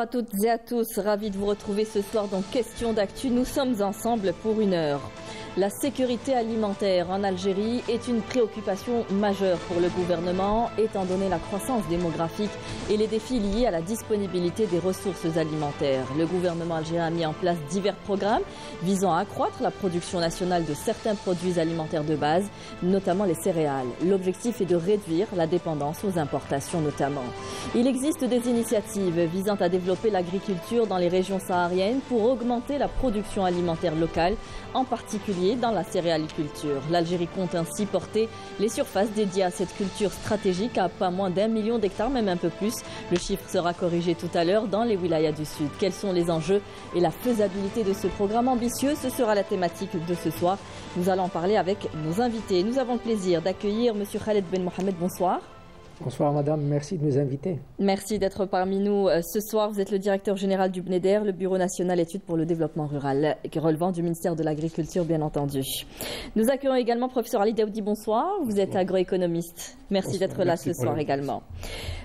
À toutes et à tous, ravi de vous retrouver ce soir dans Question d'actu. Nous sommes ensemble pour une heure. La sécurité alimentaire en Algérie est une préoccupation majeure pour le gouvernement, étant donné la croissance démographique et les défis liés à la disponibilité des ressources alimentaires. Le gouvernement algérien a mis en place divers programmes visant à accroître la production nationale de certains produits alimentaires de base, notamment les céréales. L'objectif est de réduire la dépendance aux importations notamment. Il existe des initiatives visant à développer l'agriculture dans les régions sahariennes pour augmenter la production alimentaire locale, en particulier dans la céréaliculture. L'Algérie compte ainsi porter les surfaces dédiées à cette culture stratégique à pas moins d'un million d'hectares, même un peu plus. Le chiffre sera corrigé tout à l'heure dans les wilayas du Sud. Quels sont les enjeux et la faisabilité de ce programme ambitieux? Ce sera la thématique de ce soir. Nous allons parler avec nos invités. Nous avons le plaisir d'accueillir M. Khaled Ben Mohamed. Bonsoir. Bonsoir madame, merci de nous inviter. Merci d'être parmi nous euh, ce soir. Vous êtes le directeur général du BNEDER, le Bureau national études pour le développement rural, relevant du ministère de l'Agriculture bien entendu. Nous accueillons également professeur Ali Daoudi, bonsoir. Vous êtes agroéconomiste. Merci d'être là ce soir également.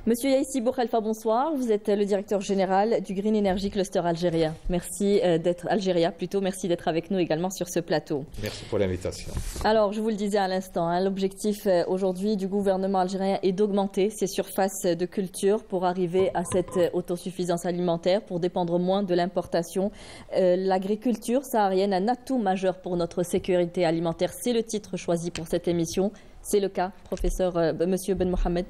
Monsieur Yaissi Boukhalfa, bonsoir. Vous êtes le directeur général du Green Energy Cluster algérien. Merci euh, d'être Algéria plutôt. Merci d'être avec nous également sur ce plateau. Merci pour l'invitation. Alors, je vous le disais à l'instant, hein, l'objectif euh, aujourd'hui du gouvernement algérien est d'augmenter ses surfaces de culture pour arriver à cette autosuffisance alimentaire, pour dépendre moins de l'importation. Euh, l'agriculture saharienne, un atout majeur pour notre sécurité alimentaire. C'est le titre choisi pour cette émission. C'est le cas, professeur Monsieur Ben Mohamed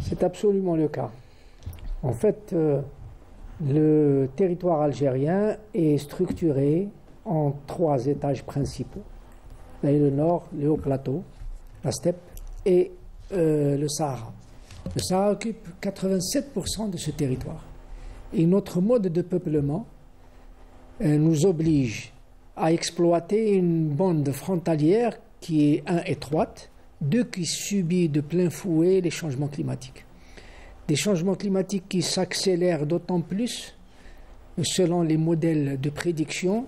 c'est absolument le cas. En fait, euh, le territoire algérien est structuré en trois étages principaux. le nord, le haut plateau, la steppe et euh, le Sahara. Le Sahara occupe 87% de ce territoire. Et notre mode de peuplement euh, nous oblige à exploiter une bande frontalière qui est, un, étroite, deux qui subit de plein fouet les changements climatiques. Des changements climatiques qui s'accélèrent d'autant plus selon les modèles de prédiction.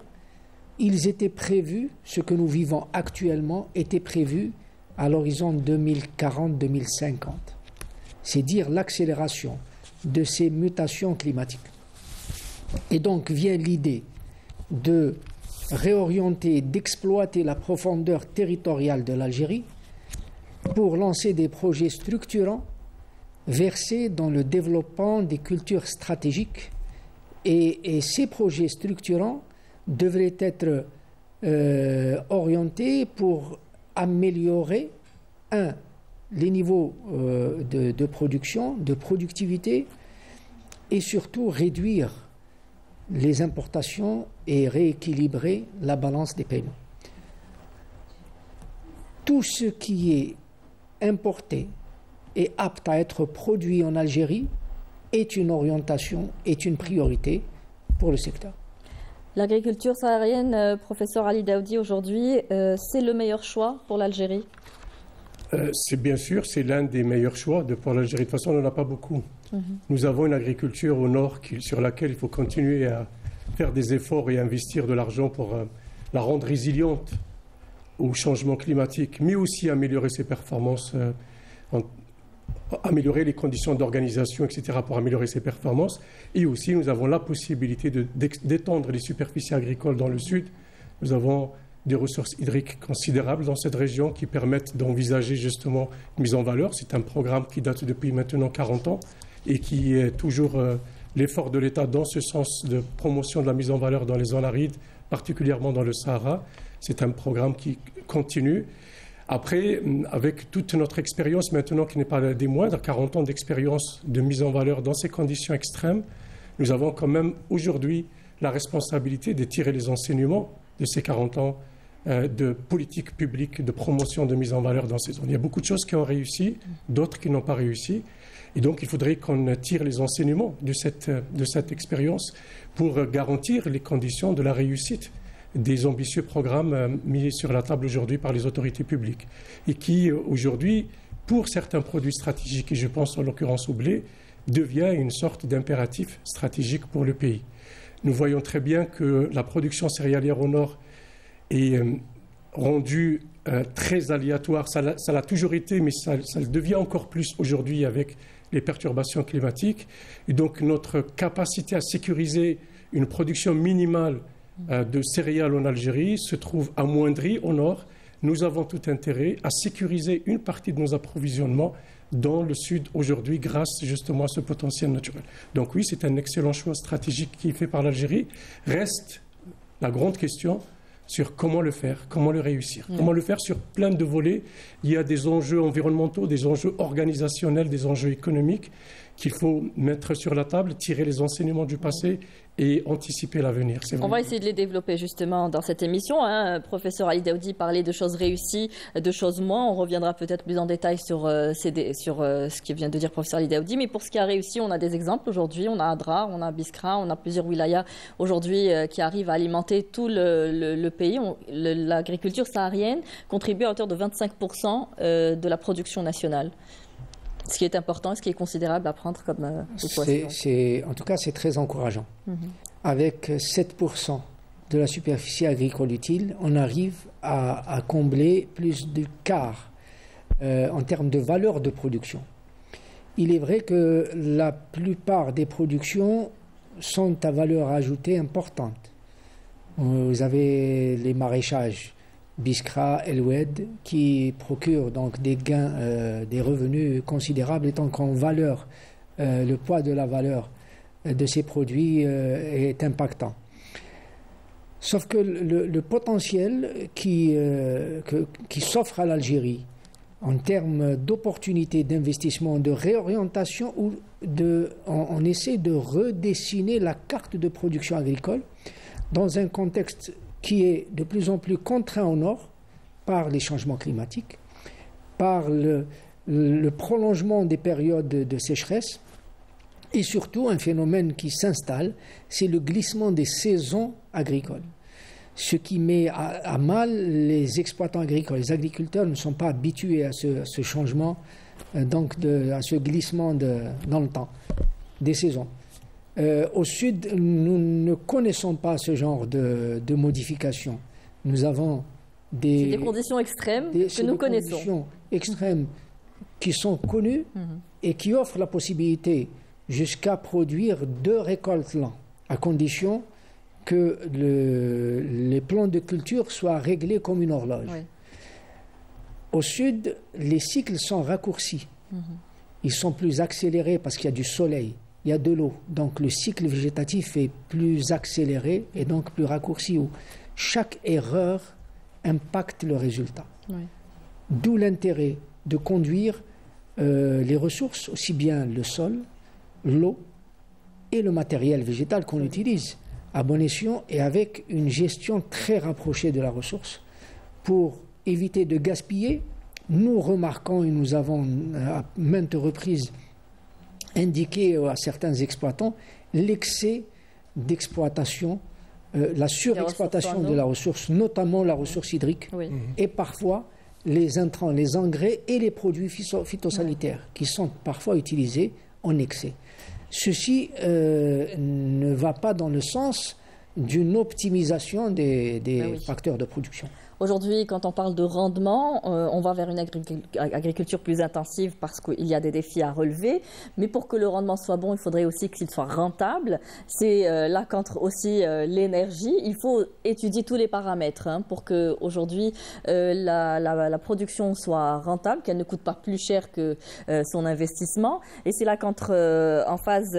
Ils étaient prévus, ce que nous vivons actuellement était prévu à l'horizon 2040-2050. C'est dire l'accélération de ces mutations climatiques. Et donc vient l'idée de réorienter, d'exploiter la profondeur territoriale de l'Algérie pour lancer des projets structurants versés dans le développement des cultures stratégiques. Et, ces projets structurants devraient être euh, orientés pour améliorer, un, les niveaux euh, de, de, production, de productivité, et surtout réduire les importations et rééquilibrer la balance des paiements. Tout ce qui est importé et apte à être produit en Algérie est une orientation, est une priorité pour le secteur. L'agriculture saharienne, euh, professeur Ali Daoudi, aujourd'hui, euh, c'est le meilleur choix pour l'Algérie? Euh, C'est bien sûr, c'est l'un des meilleurs choix de, pour l'Algérie. De toute façon, on n'en a pas beaucoup. Mhm. Nous avons une agriculture au nord sur laquelle il faut continuer à faire des efforts et investir de l'argent pour la rendre résiliente au changement climatique, mais aussi améliorer ses performances, euh, améliorer les conditions d'organisation, etc., pour améliorer ses performances. Et aussi, nous avons la possibilité d'étendre les superficies agricoles dans le sud. Nous avons des ressources hydriques considérables dans cette région qui permettent d'envisager justement une mise en valeur. C'est un programme qui date depuis maintenant 40 ans et qui est toujours euh, l'effort de l'État dans ce sens de promotion de la mise en valeur dans les zones arides, particulièrement dans le Sahara. C'est un programme qui continue. Après, avec toute notre expérience maintenant qui n'est pas des moindres, 40 ans d'expérience de mise en valeur dans ces conditions extrêmes, nous avons quand même aujourd'hui la responsabilité de tirer les enseignements de ces 40 ans euh, de politique publique de promotion de mise en valeur dans ces zones. Il y a beaucoup de choses qui ont réussi, d'autres qui n'ont pas réussi. Et donc, il faudrait qu'on tire les enseignements de cette, de cette expérience pour garantir les conditions de la réussite des ambitieux programmes euh, mis sur la table aujourd'hui par les autorités publiques et qui, euh, aujourd'hui, pour certains produits stratégiques, et je pense en l'occurrence au blé, devient une sorte d'impératif stratégique pour le pays. Nous voyons très bien que la production céréalière au nord est euh, rendue très aléatoire. Ça l'a toujours été, mais ça, devient encore plus aujourd'hui avec les perturbations climatiques. Et donc notre capacité à sécuriser une production minimale de céréales en Algérie se trouve amoindrie au nord. Nous avons tout intérêt à sécuriser une partie de nos approvisionnements dans le sud aujourd'hui grâce justement à ce potentiel naturel. Donc oui, c'est un excellent choix stratégique qui est fait par l'Algérie. Reste la grande question, sur comment le faire, comment le réussir. Comment le faire sur plein de volets. Il y a des enjeux environnementaux, des enjeux organisationnels, des enjeux économiques qu'il faut mettre sur la table, tirer les enseignements du passé et anticiper l'avenir. On va essayer de les développer justement dans cette émission. Hein. Professeur Ali Daoudi parlait de choses réussies, de choses moins. On reviendra peut-être plus en détail sur, euh, sur euh, ce qui vient de dire professeur Ali Daoudi. Mais pour ce qui a réussi, on a des exemples aujourd'hui. On a Adra, on a Biskra, on a plusieurs wilayas aujourd'hui euh, qui arrivent à alimenter tout le, pays. L'agriculture saharienne contribue à hauteur de 25% de la production nationale ce qui est important ce qui est considérable à prendre comme euh, En tout cas, c'est très encourageant. Mhm. Avec 7% de la superficie agricole utile, on arrive à, combler plus du quart euh, en termes de valeur de production. Il est vrai que la plupart des productions sont à valeur ajoutée importante. Vous avez les maraîchages, Biskra, Elwed, qui procure donc des gains, euh, des revenus considérables, étant qu'en valeur, euh, le poids de la valeur euh, de ces produits est impactant. Sauf que le, potentiel qui, qui s'offre à l'Algérie en termes d'opportunités d'investissement, de réorientation, ou de, on essaie de redessiner la carte de production agricole dans un contexte qui est de plus en plus contraint au nord par les changements climatiques, par le, prolongement des périodes de, sécheresse et surtout un phénomène qui s'installe, c'est le glissement des saisons agricoles. Ce qui met à, mal les exploitants agricoles. Les agriculteurs ne sont pas habitués à ce, changement, euh, donc à ce glissement dans le temps des saisons. Euh, au sud, nous ne connaissons pas ce genre de, de modifications. Nous avons des, des conditions extrêmes que nous connaissons. conditions extrêmes qui sont connues mhm. et qui offrent la possibilité jusqu'à produire deux récoltes l'an, à condition que le, les plans de culture soient réglés comme une horloge. Au sud, les cycles sont raccourcis. Mhm. Ils sont plus accélérés parce qu'il y a du soleil il y a de l'eau. Donc le cycle végétatif est plus accéléré et donc plus raccourci, où chaque erreur impacte le résultat. D'où l'intérêt de conduire euh, les ressources, aussi bien le sol, l'eau et le matériel végétal qu'on utilise à bon escient et avec une gestion très rapprochée de la ressource pour éviter de gaspiller. Nous remarquons et nous avons à maintes reprises indiquer à certains exploitants l'excès d'exploitation, euh, la surexploitation de la ressource, notamment la ressource hydrique, mhm. et parfois les intrants, les engrais et les produits phytosanitaires qui sont parfois utilisés en excès. Ceci euh, ne va pas dans le sens d'une optimisation des, ben facteurs de production. Aujourd'hui, quand on parle de rendement, euh, on va vers une agriculture plus intensive parce qu'il y a des défis à relever. Mais pour que le rendement soit bon, il faudrait aussi qu'il soit rentable. C'est euh, là qu'entre aussi euh, l'énergie. Il faut étudier tous les paramètres hein, pour que aujourd'hui la, la, production soit rentable, qu'elle ne coûte pas plus cher que son investissement. Et c'est là qu'entre en phase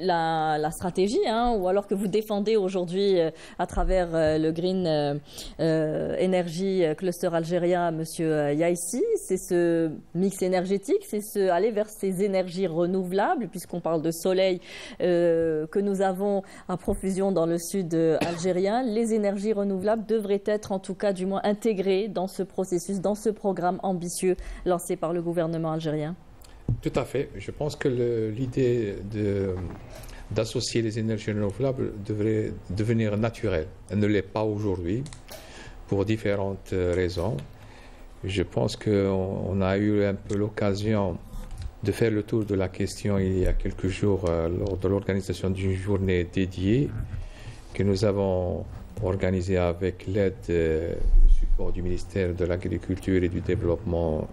la, stratégie, hein, ou alors que vous défendez aujourd'hui euh, à travers euh, le Green euh, Energy Cluster algérien, Monsieur Yaissi, c'est ce mix énergétique, c'est ce aller vers ces énergies renouvelables, puisqu'on parle de soleil que nous avons à profusion dans le sud algérien. Les énergies renouvelables devraient être, en tout cas, du moins intégrées dans ce processus, dans ce programme ambitieux lancé par le gouvernement algérien. Tout à fait. Je pense que l'idée d'associer les énergies renouvelables devrait devenir naturelle. Elle ne l'est pas aujourd'hui pour différentes raisons. Je pense qu'on a eu un peu l'occasion de faire le tour de la question il y a quelques jours euh, lors de l'organisation d'une journée dédiée que nous avons organisée avec l'aide euh, support du ministère de l'Agriculture et du Développement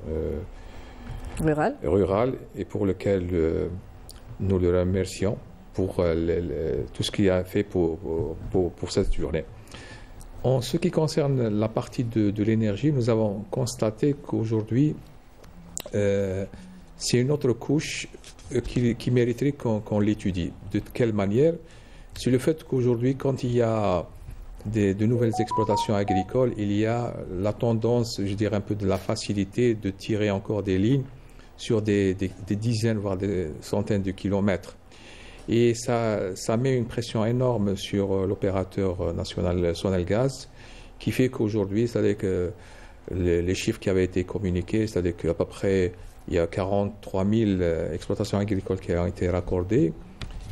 rural. rural et pour lequel nous le remercions pour tout ce qu'il a fait pour, pour, cette journée. En ce qui concerne la partie de, l'énergie, nous avons constaté qu'aujourd'hui, euh, c'est une autre couche euh, qui, mériterait qu'on l'étudie. De quelle manière? C'est le fait qu'aujourd'hui, quand il y a de nouvelles exploitations agricoles, il y a la tendance, je dirais un peu de la facilité de tirer encore des lignes sur des dizaines, voire des centaines de kilomètres. Et ça, ça met une pression énorme sur euh, l'opérateur euh, national Sonelgaz, qui fait qu'aujourd'hui, c'est-à-dire que les, chiffres qui avaient été communiqués, c'est-à-dire qu'à peu près il y a 43 000 euh, exploitations agricoles qui ont été raccordées,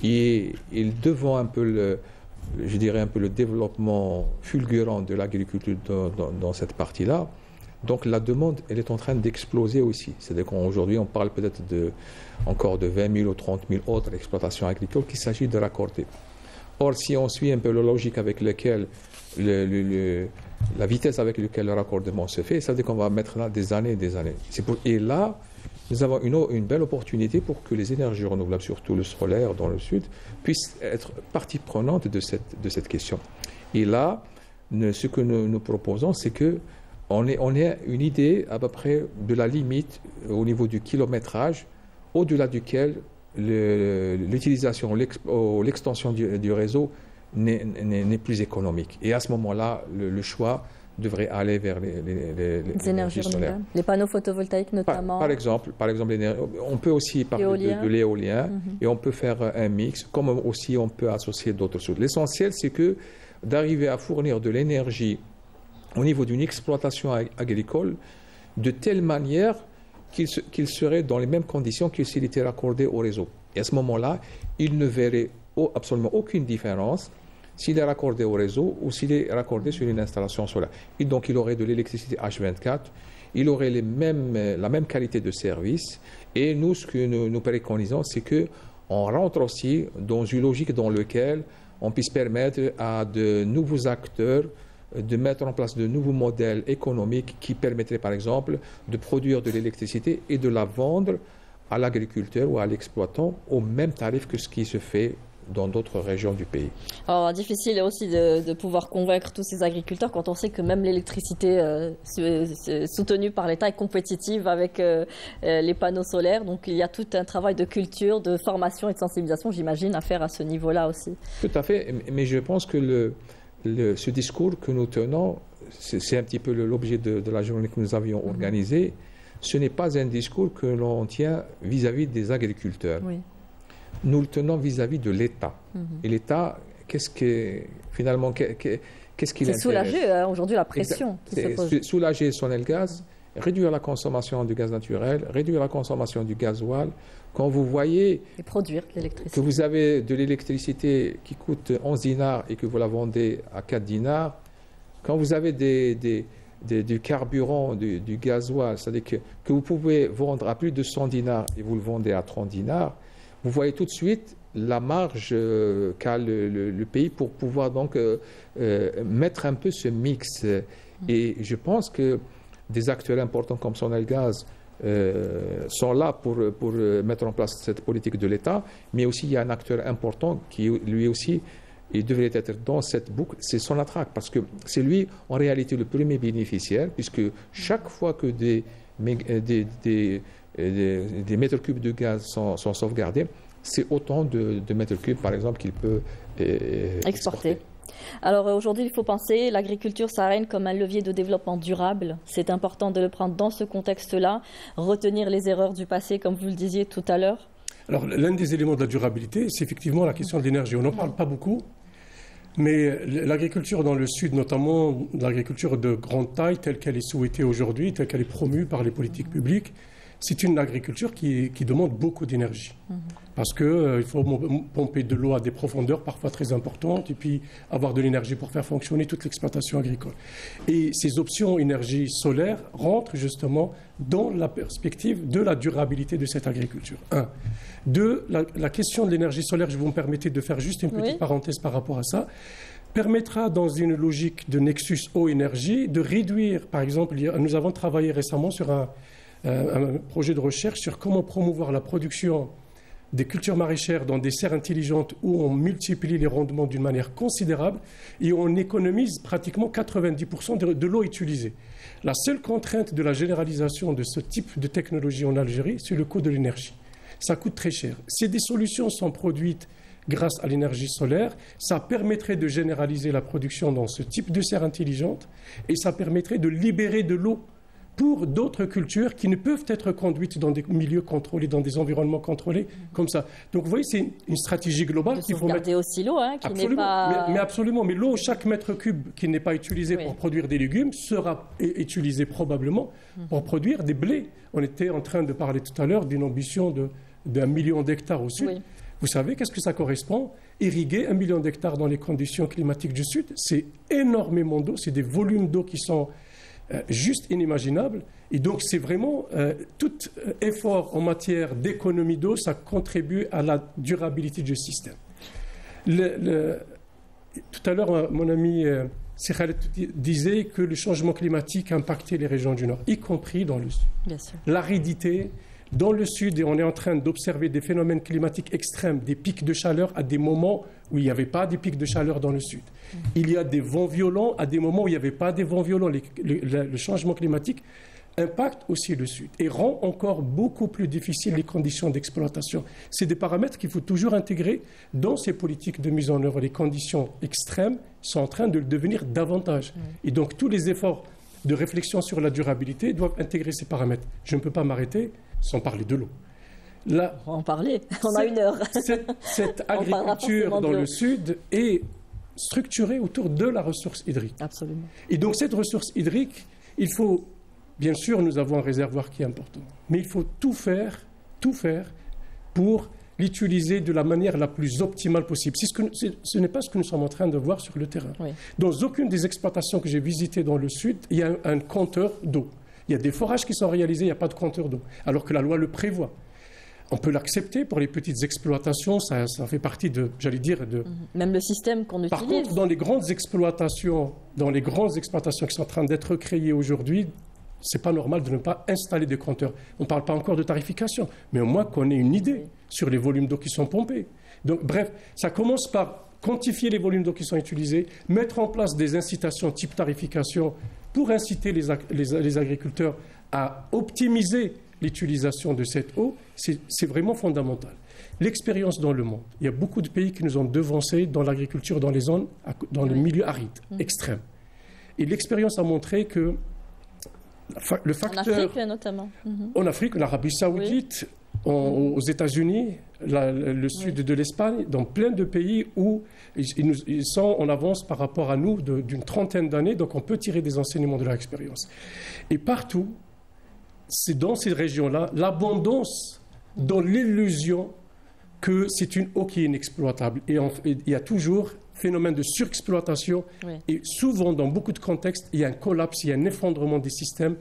et ils devant un peu le, je dirais un peu le développement fulgurant de l'agriculture dans cette partie-là, donc la demande, elle est en train d'exploser aussi. C'est-à-dire qu'aujourd'hui, on parle peut-être de, encore de 20 000 ou 30 000 autres exploitations agricoles qu'il s'agit de raccorder. Or, si on suit un peu la logique avec laquelle la vitesse avec laquelle le raccordement se fait, c'est-à-dire qu'on va mettre là des années et des années. et là, nous avons une, belle opportunité pour que les énergies renouvelables, surtout le solaire dans le sud, puissent être partie prenante de cette, question. Et là, ce que nous proposons, c'est que on est, on une idée à peu près de la limite au niveau du kilométrage au-delà duquel l'utilisation ou l'extension du, réseau n'est plus économique. Et à ce moment-là, le, choix devrait aller vers les, énergies solaires. Les panneaux photovoltaïques notamment. Par, exemple, par exemple on peut aussi parler de, l'éolien mhm. et on peut faire un mix, comme aussi on peut associer d'autres choses. L'essentiel, c'est que d'arriver à fournir de l'énergie au niveau d'une exploitation agricole de telle manière qu'il serait dans les mêmes conditions que s'il était raccordé au réseau. Et à ce moment-là, il ne verrait absolument aucune différence s'il est raccordé au réseau ou s'il est raccordé sur une installation solaire. Et donc, il aurait de l'électricité H24, il aurait les mêmes, la même qualité de service. Et nous, ce que nous, nous préconisons, c'est qu'on rentre aussi dans une logique dans laquelle on puisse permettre à de nouveaux acteurs de mettre en place de nouveaux modèles économiques qui permettraient par exemple de produire de l'électricité et de la vendre à l'agriculteur ou à l'exploitant au même tarif que ce qui se fait dans d'autres régions du pays. Alors, difficile aussi de, pouvoir convaincre tous ces agriculteurs quand on sait que même l'électricité euh, soutenue par l'État est compétitive avec euh, euh, les panneaux solaires. Donc, il y a tout un travail de culture, de formation et de sensibilisation, j'imagine, à faire à ce niveau-là aussi. Tout à fait. Mais je pense que le, ce discours que nous tenons, c'est un petit peu l'objet de, la journée que nous avions mhm. organisée, ce n'est pas un discours que l'on tient vis-à-vis des agriculteurs. Nous le tenons vis-à-vis de l'État. Mhm. Et l'État, qu'est-ce que finalement, qu'est-ce qu'il C'est soulager hein, aujourd'hui la pression qui se pose. Soulager son gaz, réduire la consommation du gaz naturel, réduire la consommation du gasoil, quand vous voyez produire que vous avez de l'électricité qui coûte 11 dinars et que vous la vendez à 4 dinars, quand vous avez des, du carburant, du, gasoil, c'est-à-dire que, que, vous pouvez vendre à plus de 100 dinars et vous le vendez à 30 dinars, vous voyez tout de suite la marge euh, qu'a le, pays pour pouvoir donc euh, euh, mettre un peu ce mix. Et je pense que des acteurs importants comme Sonelgaz euh, sont là pour, pour mettre en place cette politique de l'État, mais aussi il y a un acteur important qui lui aussi il devrait être dans cette boucle, c'est Sonatrach, parce que c'est lui en réalité le premier bénéficiaire, puisque chaque fois que des, euh, des, des, euh, des, mètres cubes de gaz sont, sont sauvegardés, c'est autant de, de, mètres cubes, par exemple, qu'il peut exporter. Alors aujourd'hui, il faut penser l'agriculture saharienne comme un levier de développement durable. C'est important de le prendre dans ce contexte-là, retenir les erreurs du passé, comme vous le disiez tout à l'heure. Alors l'un des éléments de la durabilité, c'est effectivement la question de l'énergie. On n'en parle pas beaucoup, mais l'agriculture dans le Sud, notamment l'agriculture de grande taille, telle qu'elle est souhaitée aujourd'hui, telle qu'elle est promue par les politiques publiques, c'est une agriculture qui, demande beaucoup d'énergie. Mhm. Parce qu'il euh, faut pomper de l'eau à des profondeurs parfois très importantes et puis avoir de l'énergie pour faire fonctionner toute l'exploitation agricole. Et ces options énergie solaire rentrent justement dans la perspective de la durabilité de cette agriculture. Un. Deux, la, question de l'énergie solaire, je vous me permettez de faire juste une petite parenthèse par rapport à ça. permettra, dans une logique de nexus eau-énergie, de réduire, par exemple, nous avons travaillé récemment sur un, un projet de recherche sur comment promouvoir la production des cultures maraîchères dans des serres intelligentes où on multiplie les rendements d'une manière considérable et on économise pratiquement 90% de, l'eau utilisée. La seule contrainte de la généralisation de ce type de technologie en Algérie, c'est le coût de l'énergie. Ça coûte très cher. Si des solutions sont produites grâce à l'énergie solaire, ça permettrait de généraliser la production dans ce type de serres intelligentes et ça permettrait de libérer de l'eau pour d'autres cultures qui ne peuvent être conduites dans des milieux contrôlés, dans des environnements contrôlés, comme ça. Donc vous voyez, c'est une stratégie globale qu'il faut mettre. aussi l'eau, hein, qui n'est pas. Mais, absolument, mais l'eau, chaque mètre cube qui n'est pas utilisé pour produire des légumes sera utilisé probablement mhm. pour produire des blés. On était en train de parler tout à l'heure d'une ambition d'un million d'hectares au sud. Vous savez qu'est-ce que ça correspond? Irriguer un million d'hectares dans les conditions climatiques du sud, c'est énormément d'eau, c'est des volumes d'eau qui sont juste inimaginable. Et donc, c'est vraiment euh, tout euh, effort en matière d'économie d'eau, ça contribue à la durabilité du système. tout à l'heure, mon ami euh, disait que le changement climatique impactait les régions du Nord, y compris dans le Sud. L'aridité, dans le sud, on est en train d'observer des phénomènes climatiques extrêmes, des pics de chaleur à des moments où il n'y avait pas des pics de chaleur dans le sud. Mm. Il y a des vents violents à des moments où il n'y avait pas des vents violents. le, changement climatique impacte aussi le sud et rend encore beaucoup plus difficiles les conditions d'exploitation. C'est des paramètres qu'il faut toujours intégrer dans ces politiques de mise en œuvre. Les conditions extrêmes sont en train de le devenir davantage. Mm. Et donc tous les efforts de réflexion sur la durabilité doivent intégrer ces paramètres. Je ne peux pas m'arrêter sans parler de l'eau. Là, on va en parler, on a une heure. Cette, agriculture dans le sud est structurée autour de la ressource hydrique. Absolument. Et donc cette ressource hydrique, il faut, bien sûr, nous avons un réservoir qui est important, mais il faut tout faire, tout faire pour l'utiliser de la manière la plus optimale possible. Ce, que, ce n'est pas ce que nous sommes en train de voir sur le terrain. Dans aucune des exploitations que j'ai visitées dans le sud, il y a un compteur d'eau. Il y a des forages qui sont réalisés, il n'y a pas de compteur d'eau, alors que la loi le prévoit. On peut l'accepter pour les petites exploitations, ça, fait partie de, j'allais dire, de... Mhm. Même le système qu'on utilise. Par contre, dans les grandes exploitations, dans les grandes exploitations qui sont en train d'être créées aujourd'hui, c'est pas normal de ne pas installer des compteurs. On ne parle pas encore de tarification, mais au moins qu'on ait une idée sur les volumes d'eau qui sont pompés. Donc, bref, ça commence par quantifier les volumes d'eau qui sont utilisés, mettre en place des incitations type tarification pour inciter les, agriculteurs à optimiser l'utilisation de cette eau, c'est vraiment fondamental. L'expérience dans le monde. Il y a beaucoup de pays qui nous ont devancés dans l'agriculture dans les zones, dans les milieux arides, mmh. extrêmes. Et l'expérience a montré que le facteur. En Afrique, notamment. Mmh. En Afrique, l'Arabie Saoudite, aux États-Unis, le sud de l'Espagne, dans plein de pays où ils, sont en avance par rapport à nous d'une trentaine d'années, donc on peut tirer des enseignements de leur expérience. Et partout, c'est dans ces régions-là, l'abondance dans l'illusion que c'est une eau qui est inexploitable. Et, il y a toujours phénomène de surexploitation. Et souvent, dans beaucoup de contextes, il y a un collapse, il y a un effondrement des systèmes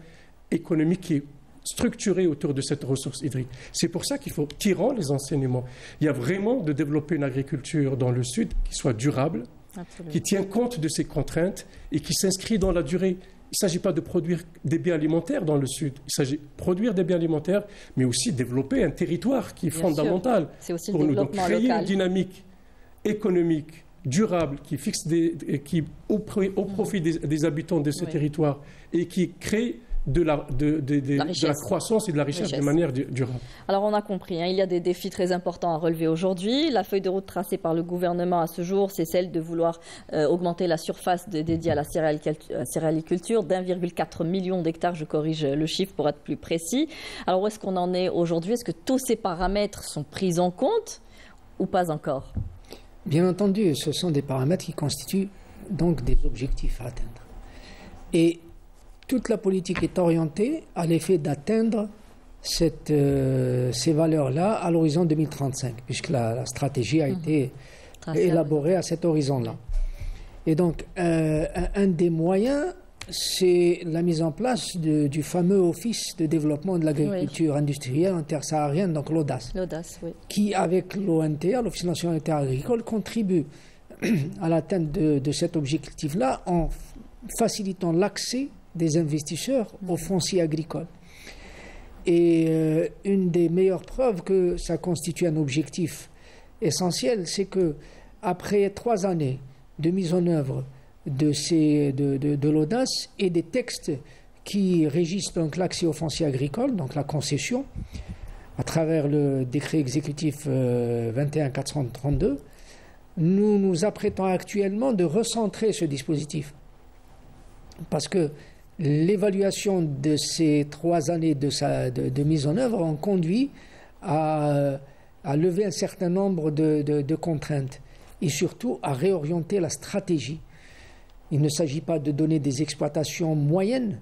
économiques qui est structuré autour de cette ressource hydrique. C'est pour ça qu'il faut, tirant les enseignements, il y a vraiment de développer une agriculture dans le Sud qui soit durable, qui tient compte de ces contraintes et qui s'inscrit dans la durée. Il ne s'agit pas de produire des biens alimentaires dans le Sud. Il s'agit de produire des biens alimentaires, mais aussi développer un territoire qui est fondamental pour nous. Donc créer une dynamique économique durable qui fixe des, qui au, profit des, habitants de ce territoire et qui crée de la, de, la, croissance et de la richesse, de manière durable. Alors on a compris, hein, il y a des défis très importants à relever aujourd'hui. La feuille de route tracée par le gouvernement à ce jour, c'est celle de vouloir euh, augmenter la surface dédiée à la céréaliculture d'1,4 million d'hectares, je corrige le chiffre pour être plus précis. Alors où est-ce qu'on en est aujourd'hui? Est-ce que tous ces paramètres sont pris en compte ou pas encore? Bien entendu, ce sont des paramètres qui constituent donc des objectifs à atteindre. Et toute la politique est orientée à l'effet d'atteindre euh, ces valeurs-là à l'horizon 2035, puisque la, stratégie a mmh. été élaborée à cet horizon-là. Et donc, euh, un, des moyens, c'est la mise en place du fameux Office de développement de l'agriculture industrielle intersaharienne, donc l'ODAS, oui. qui, avec l'ONTA, l'Office national agricole, contribue à l'atteinte de, cet objectif-là en facilitant l'accès des investisseurs au foncier agricole. Et euh, une des meilleures preuves que ça constitue un objectif essentiel, c'est que après trois années de mise en œuvre de, ces, de, de, l'audace et des textes qui régissent donc l'accès au foncier agricole, donc la concession, à travers le décret exécutif 21432, euh, nous nous apprêtons actuellement de recentrer ce dispositif. Parce que l'évaluation de ces trois années de, mise en œuvre ont conduit à, lever un certain nombre de, contraintes et surtout à réorienter la stratégie. Il ne s'agit pas de donner des exploitations moyennes,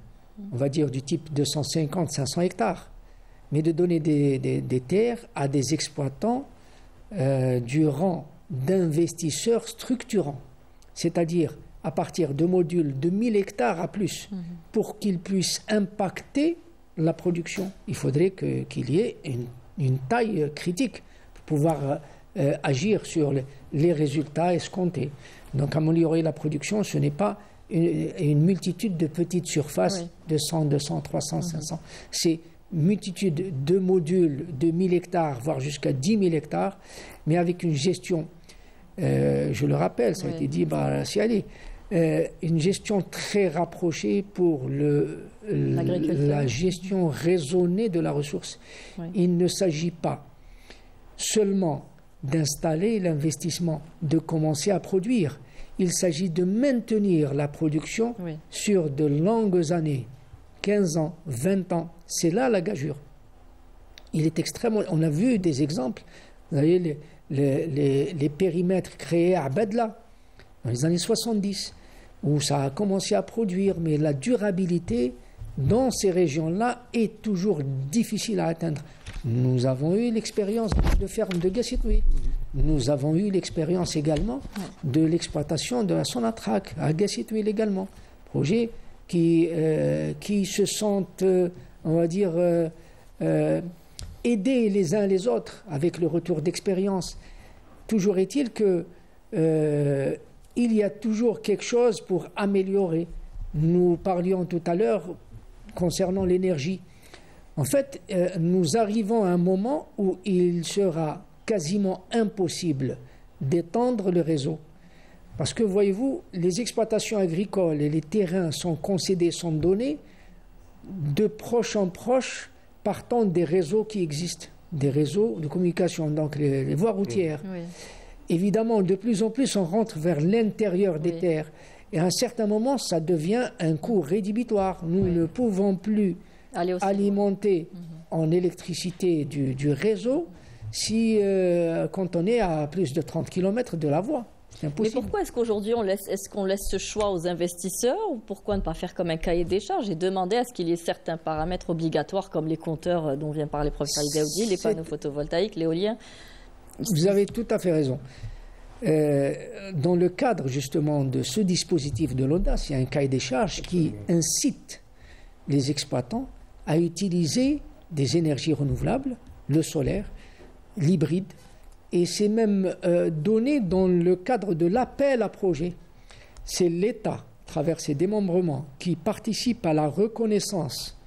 on va dire du type 250-500 hectares, mais de donner des, des, terres à des exploitants euh, du rang d'investisseurs structurants, c'est-à-dire à partir de modules de 1000 hectares à plus, mhm. pour qu'ils puissent impacter la production. Il faudrait qu'il y ait une, taille critique pour pouvoir euh, agir sur les, résultats escomptés. Donc améliorer la production, ce n'est pas une, multitude de petites surfaces de 100, 200, 300, 500. C'est multitude de modules de 1000 hectares, voire jusqu'à 10 000 hectares, mais avec une gestion, euh, je le rappelle, ça a été dit par bah, Siali, euh, une gestion très rapprochée pour le, la gestion raisonnée de la ressource. Il ne s'agit pas seulement d'installer l'investissement, de commencer à produire. Il s'agit de maintenir la production sur de longues années, 15 ans, 20 ans. C'est là la gageure. Il est extrêmement. On a vu des exemples. Vous voyez, les, les, les périmètres créés à Bedla dans les années 70 où ça a commencé à produire, mais la durabilité dans ces régions-là est toujours difficile à atteindre. Nous avons eu l'expérience de ferme de Gassitoui. Nous avons eu l'expérience également de l'exploitation de la Sonatrac à Gassitoui également. Projets qui, euh, qui se sentent, euh, on va dire, euh, aidés les uns les autres avec le retour d'expérience. Toujours est-il que il y a toujours quelque chose pour améliorer. Nous parlions tout à l'heure concernant l'énergie. En fait, euh, nous arrivons à un moment où il sera quasiment impossible d'étendre le réseau. Parce que, voyez-vous, les exploitations agricoles et les terrains sont concédés, sont donnés de proche en proche partant des réseaux qui existent, des réseaux de communication, donc les, voies routières évidemment, de plus en plus, on rentre vers l'intérieur des terres. Et à un certain moment, ça devient un coût rédhibitoire. Nous ne pouvons plus alimenter mhm. en électricité du, réseau si, euh, quand on est à plus de 30 km de la voie. Mais pourquoi est-ce qu'aujourd'hui on laisse, est-ce qu'on laisse ce choix aux investisseurs ou pourquoi ne pas faire comme un cahier des charges et demander à ce qu'il y ait certains paramètres obligatoires comme les compteurs euh, dont vient parler le professeur Idaoudi, les panneaux photovoltaïques, l'éolien? Vous avez tout à fait raison. Euh, dans le cadre justement de ce dispositif de l'audace, il y a un cahier des charges qui incite les exploitants à utiliser des énergies renouvelables, le solaire, l'hybride, et c'est même euh, donné dans le cadre de l'appel à projet. C'est l'État, à travers ses démembrements, qui participe à la reconnaissance,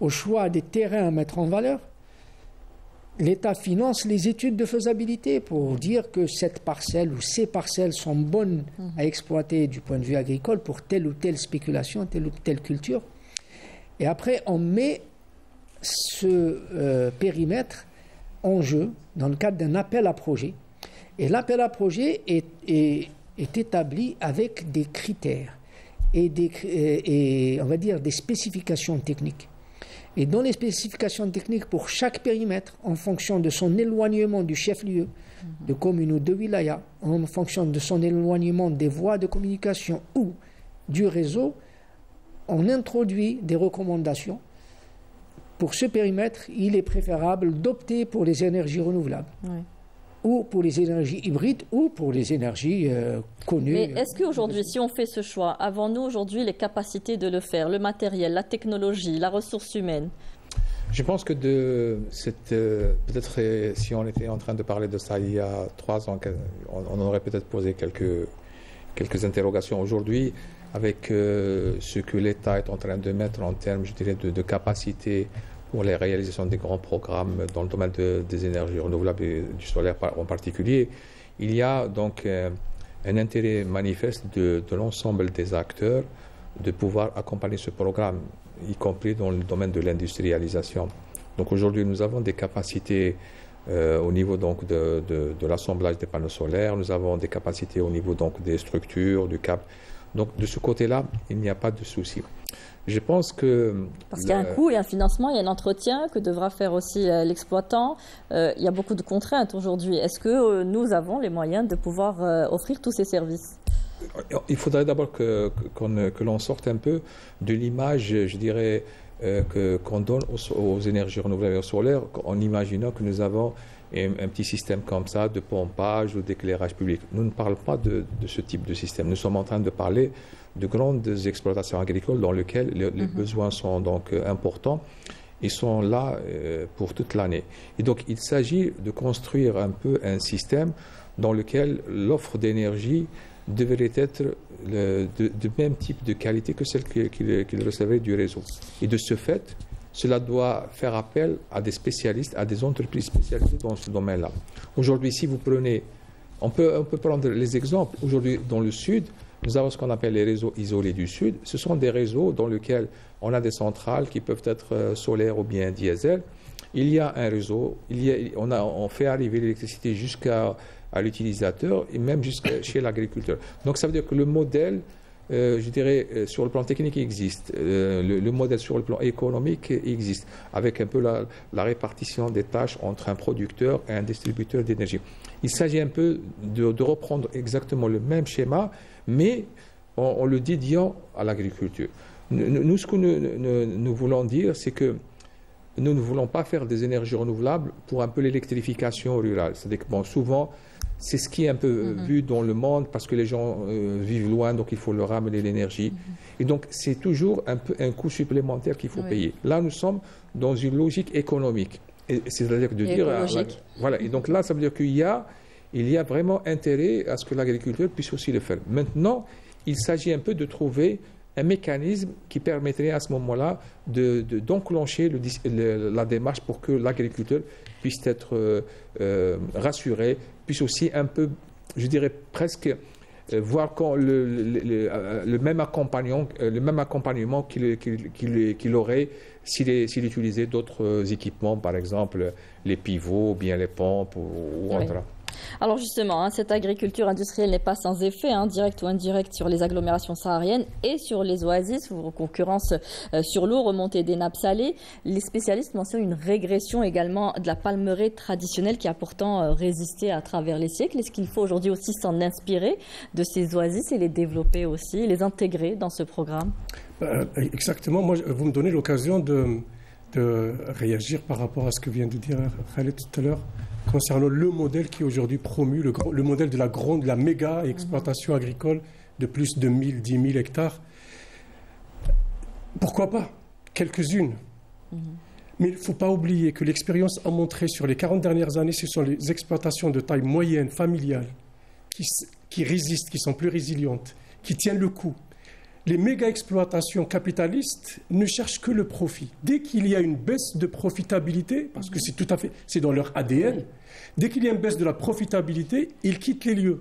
au choix des terrains à mettre en valeur, l'État finance les études de faisabilité pour dire que cette parcelle ou ces parcelles sont bonnes à exploiter du point de vue agricole pour telle ou telle spéculation, telle ou telle culture. Et après, on met ce euh, périmètre en jeu dans le cadre d'un appel à projet. Et l'appel à projet est, est, établi avec des critères et, des, et on va dire des spécifications techniques. Et dans les spécifications techniques pour chaque périmètre, en fonction de son éloignement du chef-lieu, de commune ou de wilaya, en fonction de son éloignement des voies de communication ou du réseau, on introduit des recommandations. Pour ce périmètre, il est préférable d'opter pour les énergies renouvelables ou pour les énergies hybrides ou pour les énergies euh, connues. Mais est-ce qu'aujourd'hui, si on fait ce choix, avons-nous aujourd'hui les capacités de le faire, le matériel, la technologie, la ressource humaine? Je pense que de cette, euh, peut-être euh, si on était en train de parler de ça il y a trois ans, on, aurait peut-être posé quelques, quelques interrogations. Aujourd'hui, avec euh, ce que l'État est en train de mettre en termes, je dirais, de, capacité pour les réalisations des grands programmes dans le domaine des énergies renouvelables et du solaire en particulier, il y a donc un intérêt manifeste de, de l'ensemble des acteurs de pouvoir accompagner ce programme y compris dans le domaine de l'industrialisation. Donc aujourd'hui, nous avons des capacités euh, au niveau donc de, de, l'assemblage des panneaux solaires, nous avons des capacités au niveau donc des structures, du cap. Donc de ce côté-là, il n'y a pas de souci. Je pense que... Parce qu'il y a un coût, il y a un financement, il y a un entretien que devra faire aussi euh, l'exploitant. Euh, il y a beaucoup de contraintes aujourd'hui. Est-ce que nous avons les moyens de pouvoir offrir tous ces services? Il faudrait d'abord que, que l'on sorte un peu de l'image, je dirais, euh, qu'on donne aux, énergies renouvelables et solaires en imaginant que nous avons un, petit système comme ça de pompage ou d'éclairage public. Nous ne parlons pas de, ce type de système. Nous sommes en train de parler de grandes exploitations agricoles dans lesquelles les, mhm. besoins sont donc euh, importants. Ils sont là euh, pour toute l'année. Et donc, il s'agit de construire un peu un système dans lequel l'offre d'énergie devrait être le, de, même type de qualité que celle qu'il recevait du réseau. Et de ce fait, cela doit faire appel à des spécialistes, à des entreprises spécialisées dans ce domaine-là. Aujourd'hui, si vous prenez, on peut, on peut prendre les exemples. Aujourd'hui, dans le Sud, nous avons ce qu'on appelle les réseaux isolés du Sud. Ce sont des réseaux dans lesquels on a des centrales qui peuvent être euh, solaires ou bien diesel. Il y a un réseau, il y a, on, a, on fait arriver l'électricité jusqu'à à l'utilisateur et même jusqu'à chez l'agriculteur. Donc ça veut dire que le modèle, euh, je dirais, euh, sur le plan technique existe, euh, le, modèle sur le plan économique existe, avec un peu la, répartition des tâches entre un producteur et un distributeur d'énergie. Il s'agit un peu de, reprendre exactement le même schéma, mais en, le dédiant à l'agriculture. Nous, ce que nous, nous voulons dire, c'est que nous ne voulons pas faire des énergies renouvelables pour un peu l'électrification rurale. C'est-à-dire que bon, souvent, c'est ce qui est un peu mm-hmm. vu dans le monde parce que les gens euh, vivent loin, donc il faut leur ramener l'énergie. Mm-hmm. Et donc, c'est toujours un, peu, un coût supplémentaire qu'il faut payer. Là, nous sommes dans une logique économique. C'est-à-dire de dire. voilà. Et donc là, ça veut dire qu'il y a, il y a vraiment intérêt à ce que l'agriculteur puisse aussi le faire. Maintenant, il s'agit un peu de trouver un mécanisme qui permettrait à ce moment-là d'enclencher de, la démarche pour que l'agriculteur puisse être euh, euh, rassuré, puisse aussi un peu, je dirais presque, euh, voir quand le, le, même accompagnement, le même accompagnement qu'il aurait s'il utilisait d'autres équipements, par exemple les pivots, ou bien les pompes ou, autre. Alors justement, hein, cette agriculture industrielle n'est pas sans effet, hein, direct ou indirect, sur les agglomérations sahariennes et sur les oasis, ou concurrence euh, sur l'eau, remontée des nappes salées. Les spécialistes mentionnent une régression également de la palmeraie traditionnelle qui a pourtant euh, résisté à travers les siècles. Est-ce qu'il faut aujourd'hui aussi s'en inspirer de ces oasis et les développer aussi, les intégrer dans ce programme? Euh, Exactement. Moi, vous me donnez l'occasion de, de réagir par rapport à ce que vient de dire Khaled tout à l'heure concernant le modèle qui est aujourd'hui promu, le, le, modèle de la grande, de la méga exploitation agricole de plus de 1000, 10 000 hectares. Pourquoi pas? Quelques-unes. Mhm. Mais il ne faut pas oublier que l'expérience a montré sur les 40 dernières années, ce sont les exploitations de taille moyenne, familiale, qui, qui résistent, qui sont plus résilientes, qui tiennent le coup, les méga-exploitations capitalistes ne cherchent que le profit. Dès qu'il y a une baisse de profitabilité, parce que c'est tout à fait, c'est dans leur ADN, dès qu'il y a une baisse de la profitabilité, ils quittent les lieux.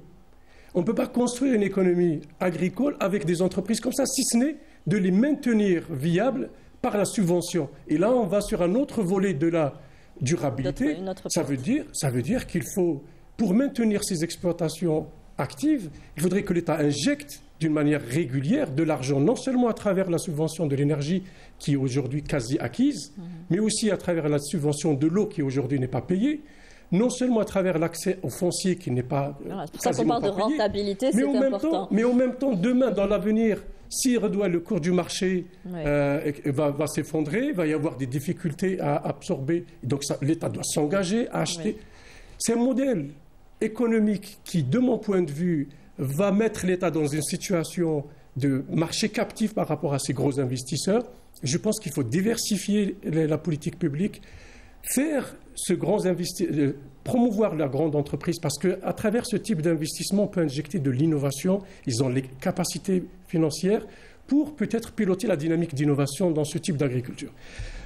On ne peut pas construire une économie agricole avec des entreprises comme ça, si ce n'est de les maintenir viables par la subvention. Et là, on va sur un autre volet de la durabilité. Ça veut dire, ça veut dire qu'il faut, pour maintenir ces exploitations actives, il faudrait que l'État injecte d'une manière régulière de l'argent, non seulement à travers la subvention de l'énergie qui est aujourd'hui quasi acquise, mhm. mais aussi à travers la subvention de l'eau qui aujourd'hui n'est pas payée, non seulement à travers l'accès au foncier qui n'est pas. Voilà, c'est pour ça qu'on parle de rentabilité, c'est important. mais en même temps, demain, dans l'avenir, si redoit le cours du marché euh, va, s'effondrer, il va y avoir des difficultés à absorber. Donc l'État doit s'engager à acheter. C'est un modèle économique qui, de mon point de vue, va mettre l'État dans une situation de marché captif par rapport à ces gros investisseurs Je pense qu'il faut diversifier la politique publique, faire ce grand euh, promouvoir la grande entreprise, parce qu'à travers ce type d'investissement, on peut injecter de l'innovation. Ils ont les capacités financières pour peut-être piloter la dynamique d'innovation dans ce type d'agriculture.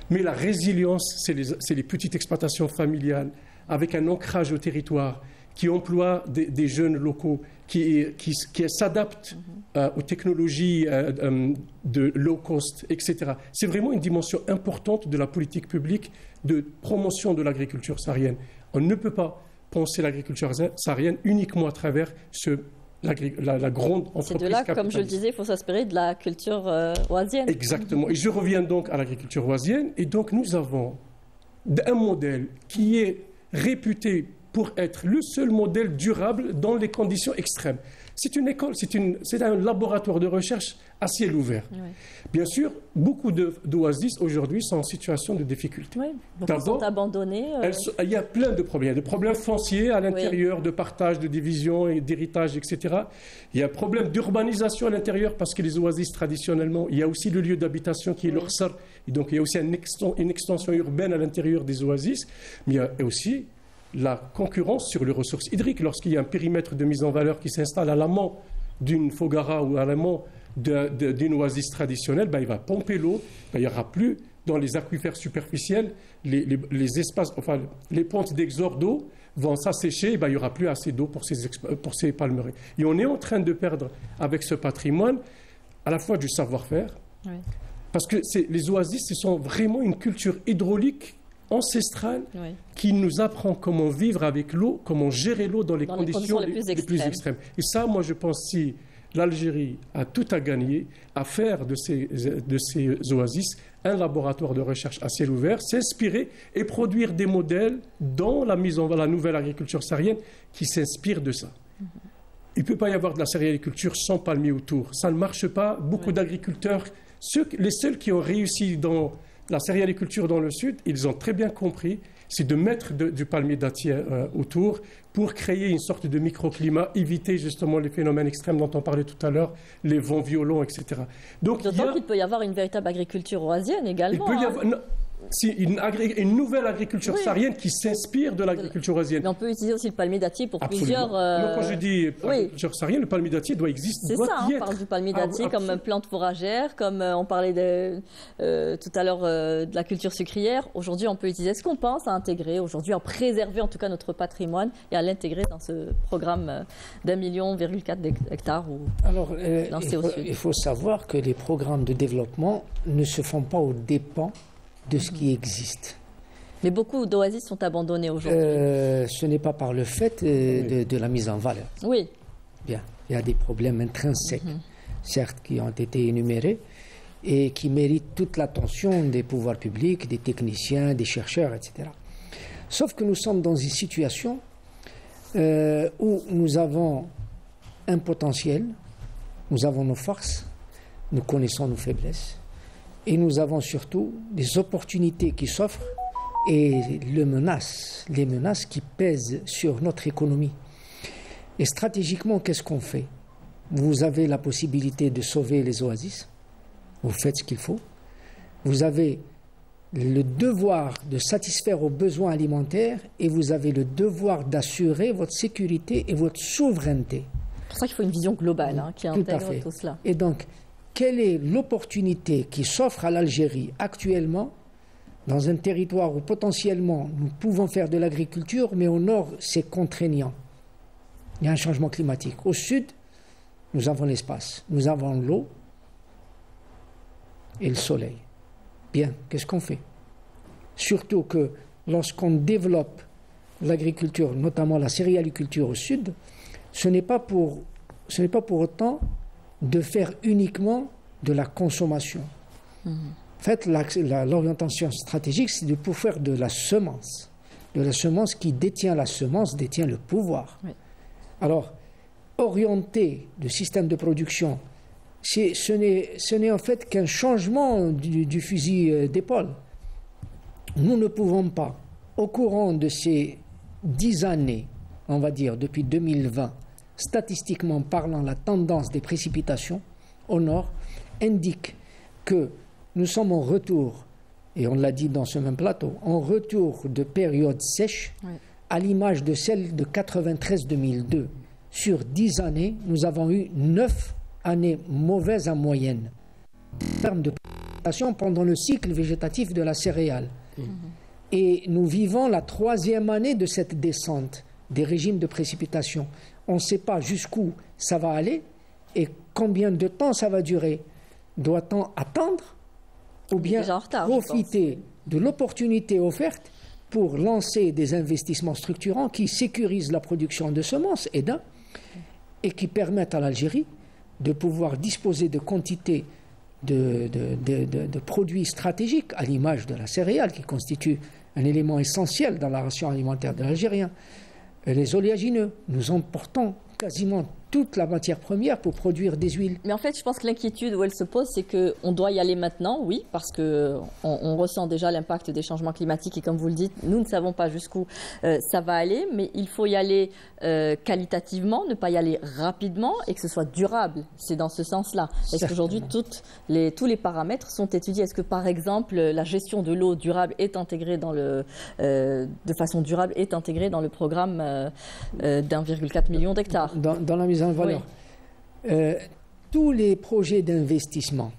Mais la résilience, c'est les, petites exploitations familiales avec un ancrage au territoire qui emploient des, jeunes locaux, qui, s'adaptent euh, aux technologies euh, euh, de low cost, etc. C'est vraiment une dimension importante de la politique publique de promotion de l'agriculture saharienne. On ne peut pas penser l'agriculture saharienne uniquement à travers ce la, grande entreprise. C'est de là, comme je le disais, il faut s'inspirer de la culture euh, oisienne. Exactement. Et je reviens donc à l'agriculture oisienne. Et donc nous avons un modèle qui est réputé pour être le seul modèle durable dans les conditions extrêmes. C'est une école, c'est un laboratoire de recherche à ciel ouvert. Bien sûr, beaucoup d'oasis aujourd'hui sont en situation de difficulté. Oui, beaucoup sont abandonnés. Euh. il y a plein de problèmes. Des problèmes fonciers à l'intérieur, de partage, de division et d'héritage, etc. Il y a un problème d'urbanisation à l'intérieur parce que les oasis, traditionnellement, il y a aussi le lieu d'habitation qui est oui. Et donc, il y a aussi une extension urbaine à l'intérieur des oasis. Mais il y a aussi la concurrence sur les ressources hydriques. Lorsqu'il y a un périmètre de mise en valeur qui s'installe à l'amont d'une fogara ou à l'amont d'une oasis traditionnelle, ben, il va pomper l'eau. Ben, il n'y aura plus dans les aquifères superficiels les, espaces, enfin les pontes d'exorde d'eau vont s'assécher, ben, il n'y aura plus assez d'eau pour ces, pour ces palmeraies. Et on est en train de perdre avec ce patrimoine à la fois du savoir-faire, parce que les oasis, ce sont vraiment une culture hydraulique ancestrale qui nous apprend comment vivre avec l'eau, comment gérer l'eau dans les, conditions, les, plus extrêmes. Et ça, moi, je pense si l'Algérie a tout à gagner à faire de ces, de ces oasis un laboratoire de recherche à ciel ouvert, s'inspirer et produire des modèles dans la mise en valeur la nouvelle agriculture saharienne qui s'inspire de ça. Il ne peut pas y avoir de la céréaliculture sans palmiers autour. Ça ne marche pas. Beaucoup d'agriculteurs, les seuls qui ont réussi dans la céréaliculture dans le sud, ils ont très bien compris, c'est de mettre du palmier dattier euh, autour pour créer une sorte de microclimat, éviter justement les phénomènes extrêmes dont on parlait tout à l'heure, les vents violents, etc. Donc, D'autant qu'il peut y avoir une véritable agriculture oasienne également. Il peut y avoir, hein c'est une, une, nouvelle agriculture saharienne qui s'inspire de l'agriculture oasienne. Mais on peut utiliser aussi le palmier dattier pour plusieurs. Euh... quand je dis agriculture saharienne, le palmier dattier doit exister. C'est ça, hein, on parle du palmier ah, dattier comme plante fourragère, comme euh, on parlait de, euh, tout à l'heure euh, de la culture sucrière. Aujourd'hui, on peut utiliser. ce qu'on pense à intégrer aujourd'hui, à préserver en tout cas notre patrimoine et à l'intégrer dans ce programme d'un million, virgule quatre d'hectares ou Alors, il faut, il faut savoir que les programmes de développement ne se font pas aux dépens de ce qui existe. Mais beaucoup d'oasis sont abandonnées aujourd'hui. Euh, ce n'est pas par le fait euh, de, la mise en valeur. Oui. Bien. Il y a des problèmes intrinsèques, mhm. certes, qui ont été énumérés et qui méritent toute l'attention des pouvoirs publics, des techniciens, des chercheurs, etc. Sauf que nous sommes dans une situation euh, où nous avons un potentiel, nous avons nos forces, nous connaissons nos faiblesses, et nous avons surtout des opportunités qui s'offrent et les menaces, les menaces qui pèsent sur notre économie. Et stratégiquement, qu'est-ce qu'on fait? Vous avez la possibilité de sauver les oasis, vous faites ce qu'il faut. Vous avez le devoir de satisfaire aux besoins alimentaires et vous avez le devoir d'assurer votre sécurité et votre souveraineté. C'est pour ça qu'il faut une vision globale hein, qui intègre tout, tout cela. Et donc, quelle est l'opportunité qui s'offre à l'Algérie actuellement dans un territoire où potentiellement nous pouvons faire de l'agriculture, mais au nord c'est contraignant. Il y a un changement climatique. Au sud, nous avons l'espace, nous avons l'eau et le soleil. Bien, qu'est-ce qu'on fait? Surtout que lorsqu'on développe l'agriculture, notamment la céréaliculture au sud, ce n'est pas pour, pas pour autant de faire uniquement de la consommation. En fait, l'orientation stratégique, c'est de pouvoir faire de la semence. De la semence qui détient la semence, détient le pouvoir. Alors, orienter le système de production, ce n'est en fait qu'un changement du, du fusil euh, d'épaule. Nous ne pouvons pas, au courant de ces dix années, on va dire depuis 2020, statistiquement parlant, la tendance des précipitations au nord indique que nous sommes en retour, et on l'a dit dans ce même plateau, en retour de période sèche, à l'image de celle de 93-2002. Sur 10 années, nous avons eu 9 années mauvaises en moyenne en termes de précipitation pendant le cycle végétatif de la céréale. Et nous vivons la troisième année de cette descente des régimes de précipitation. On ne sait pas jusqu'où ça va aller et combien de temps ça va durer. Doit-on attendre ou bien profiter de l'opportunité offerte pour lancer des investissements structurants qui sécurisent la production de semences et d'un et qui permettent à l'Algérie de pouvoir disposer de quantités de, de, produits stratégiques, à l'image de la céréale, qui constitue un élément essentiel dans la ration alimentaire de l'Algérien. Les oléagineux, nous emportons quasiment toute la matière première pour produire des huiles. Mais en fait, je pense que l'inquiétude où elle se pose, c'est qu'on doit y aller maintenant, oui, parce qu'on on ressent déjà l'impact des changements climatiques et comme vous le dites, nous ne savons pas jusqu'où euh, ça va aller, mais il faut y aller euh, qualitativement, ne pas y aller rapidement et que ce soit durable. C'est dans ce sens-là. Est-ce qu'aujourd'hui, les, tous les paramètres sont étudiés Est-ce que, par exemple, la gestion de l'eau durable est intégrée dans le, euh, de façon durable est intégrée dans le programme d'1,4 million d'hectares? Dans, la en valeur. Euh, tous les projets d'investissement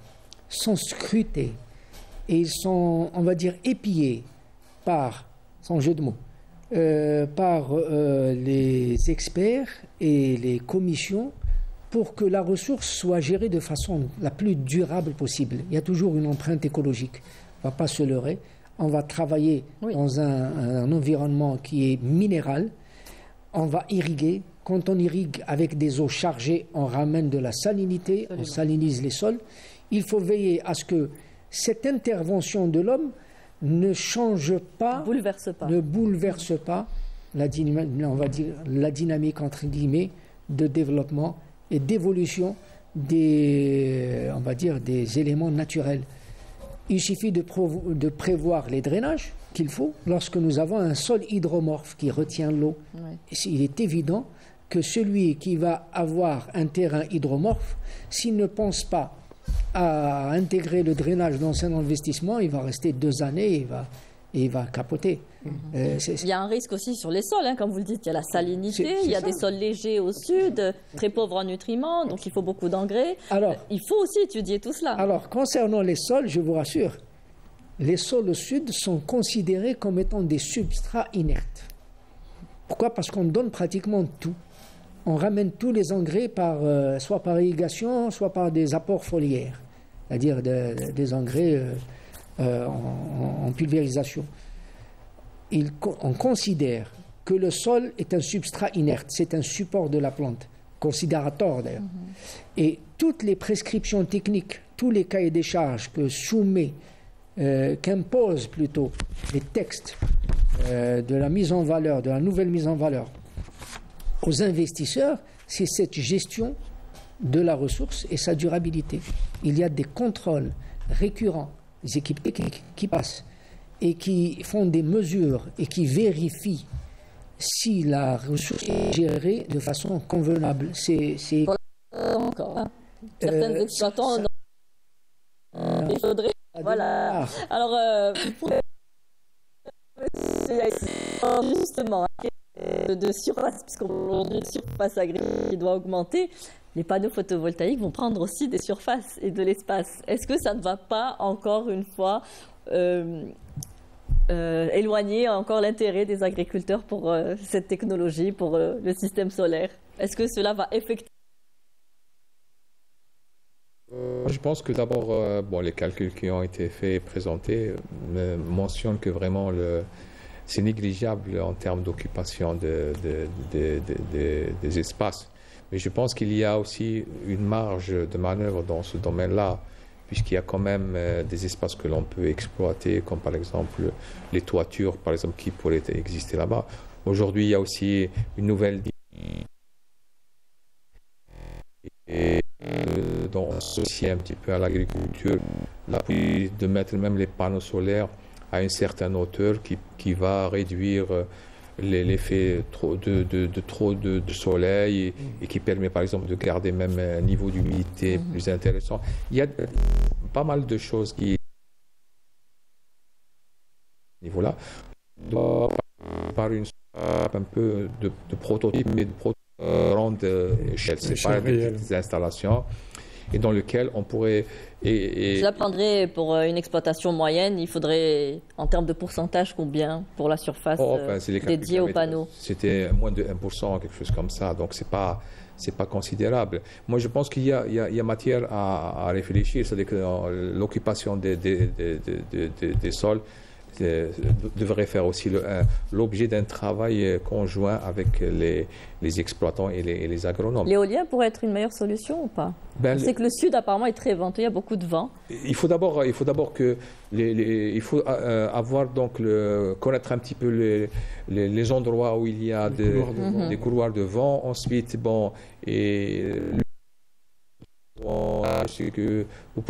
sont scrutés et ils sont, on va dire, épillés par, sans jeu de mots, euh, par euh, les experts et les commissions pour que la ressource soit gérée de façon la plus durable possible. Il y a toujours une empreinte écologique. On ne va pas se leurrer. On va travailler dans un, un environnement qui est minéral. On va irriguer, quand on irrigue avec des eaux chargées, on ramène de la salinité, on salinise les sols. Il faut veiller à ce que cette intervention de l'homme ne change pas, ne bouleverse pas la, on va dire, la dynamique entre guillemets de développement et d'évolution des, on va dire, des éléments naturels. Il suffit de, de prévoir les drainages qu'il faut lorsque nous avons un sol hydromorphe qui retient l'eau. Il est évident que celui qui va avoir un terrain hydromorphe, s'il ne pense pas à intégrer le drainage dans son investissement, il va rester deux années et il va, il va capoter. Mhm. Euh, il y a un risque aussi sur les sols, hein, comme vous le dites, il y a la salinité, il y a des sols légers au sud, très pauvres en nutriments, donc il faut beaucoup d'engrais. Alors, il faut aussi étudier tout cela. Alors, concernant les sols, je vous rassure, les sols au sud sont considérés comme étant des substrats inertes. Pourquoi? Parce qu'on donne pratiquement tout on ramène tous les engrais par, euh, soit par irrigation, soit par des apports foliaires, c'est-à-dire des engrais euh, euh, en, pulvérisation. on considère que le sol est un substrat inerte, c'est un support de la plante, considérateur d'ailleurs. Mm-hmm. Et toutes les prescriptions techniques, tous les cahiers des charges que soumet, qu'imposent plutôt les textes de la mise en valeur, de la nouvelle mise en valeur aux investisseurs, c'est cette gestion de la ressource et sa durabilité. Il y a des contrôles récurrents, des équipes techniques qui passent et qui font des mesures et qui vérifient si la ressource est gérée de façon convenable. C'est encore. Hein. Certains euh, exploitants. il faudrait. Voilà. Alors, euh, justement, de surface, puisqu'on a surface agricole qui doit augmenter, les panneaux photovoltaïques vont prendre aussi des surfaces et de l'espace. Est-ce que ça ne va pas encore une fois euh, euh, éloigner encore l'intérêt des agriculteurs pour euh, cette technologie, pour le système solaire? Est-ce que cela va effectivement je pense que d'abord, bon, les calculs qui ont été faits et présentés mentionnent que vraiment le, c'est négligeable en termes d'occupation de, des espaces. Mais je pense qu'il y a aussi une marge de manœuvre dans ce domaine-là, puisqu'il y a quand même euh, des espaces que l'on peut exploiter, comme par exemple les toitures, par exemple, qui pourraient exister là-bas. Aujourd'hui, il y a aussi une nouvelle et euh, dont associé un petit peu à l'agriculture, de mettre même les panneaux solaires à une certaine hauteur qui, qui va réduire euh, l'effet de, de, de, trop de, soleil et, qui permet par exemple de garder même un niveau d'humidité plus intéressant. Il y a euh, pas mal de choses qui niveau-là euh, par une un peu de, prototype mais de prototype grande échelle, c'est pas des installations et dans lequel on pourrait. Et, Cela prendrait pour euh, une exploitation moyenne, il faudrait en termes de pourcentage combien pour la surface oh, euh, dédiée aux panneaux C'était moins de 1%, quelque chose comme ça. Donc c'est pas c'est pas considérable. Moi, je pense qu'il y, y, a matière à, à réfléchir, c'est-à-dire que euh, l'occupation des, des, des, des, sols devrait faire aussi l'objet d'un travail euh, conjoint avec les, les exploitants et les, les agronomes. L'éolien pourrait être une meilleure solution ou pas? Ben, C'est que le sud apparemment est très venté, il y a beaucoup de vent. Il faut d'abord, il faut d'abord que les, il faut euh, avoir donc le, connaître un petit peu les, les, endroits où il y a des, couloirs de vent. Ensuite, bon et que vous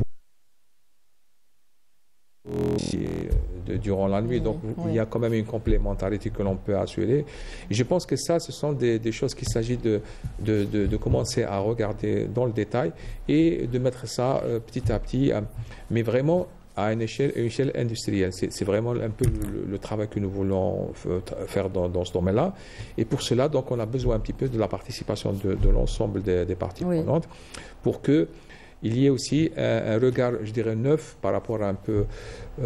de, durant la nuit. Donc, il y a quand même une complémentarité que l'on peut assurer. Et je pense que ça, ce sont des, choses qu'il s'agit de, de, de, commencer à regarder dans le détail et de mettre ça euh, petit à petit, euh, mais vraiment à une échelle, une échelle industrielle. C'est vraiment un peu le, travail que nous voulons faire dans, dans ce domaine-là. Et pour cela, donc, on a besoin un petit peu de la participation de, l'ensemble des, des, parties prenantes pour que il y a aussi un, regard, je dirais, neuf par rapport un peu euh,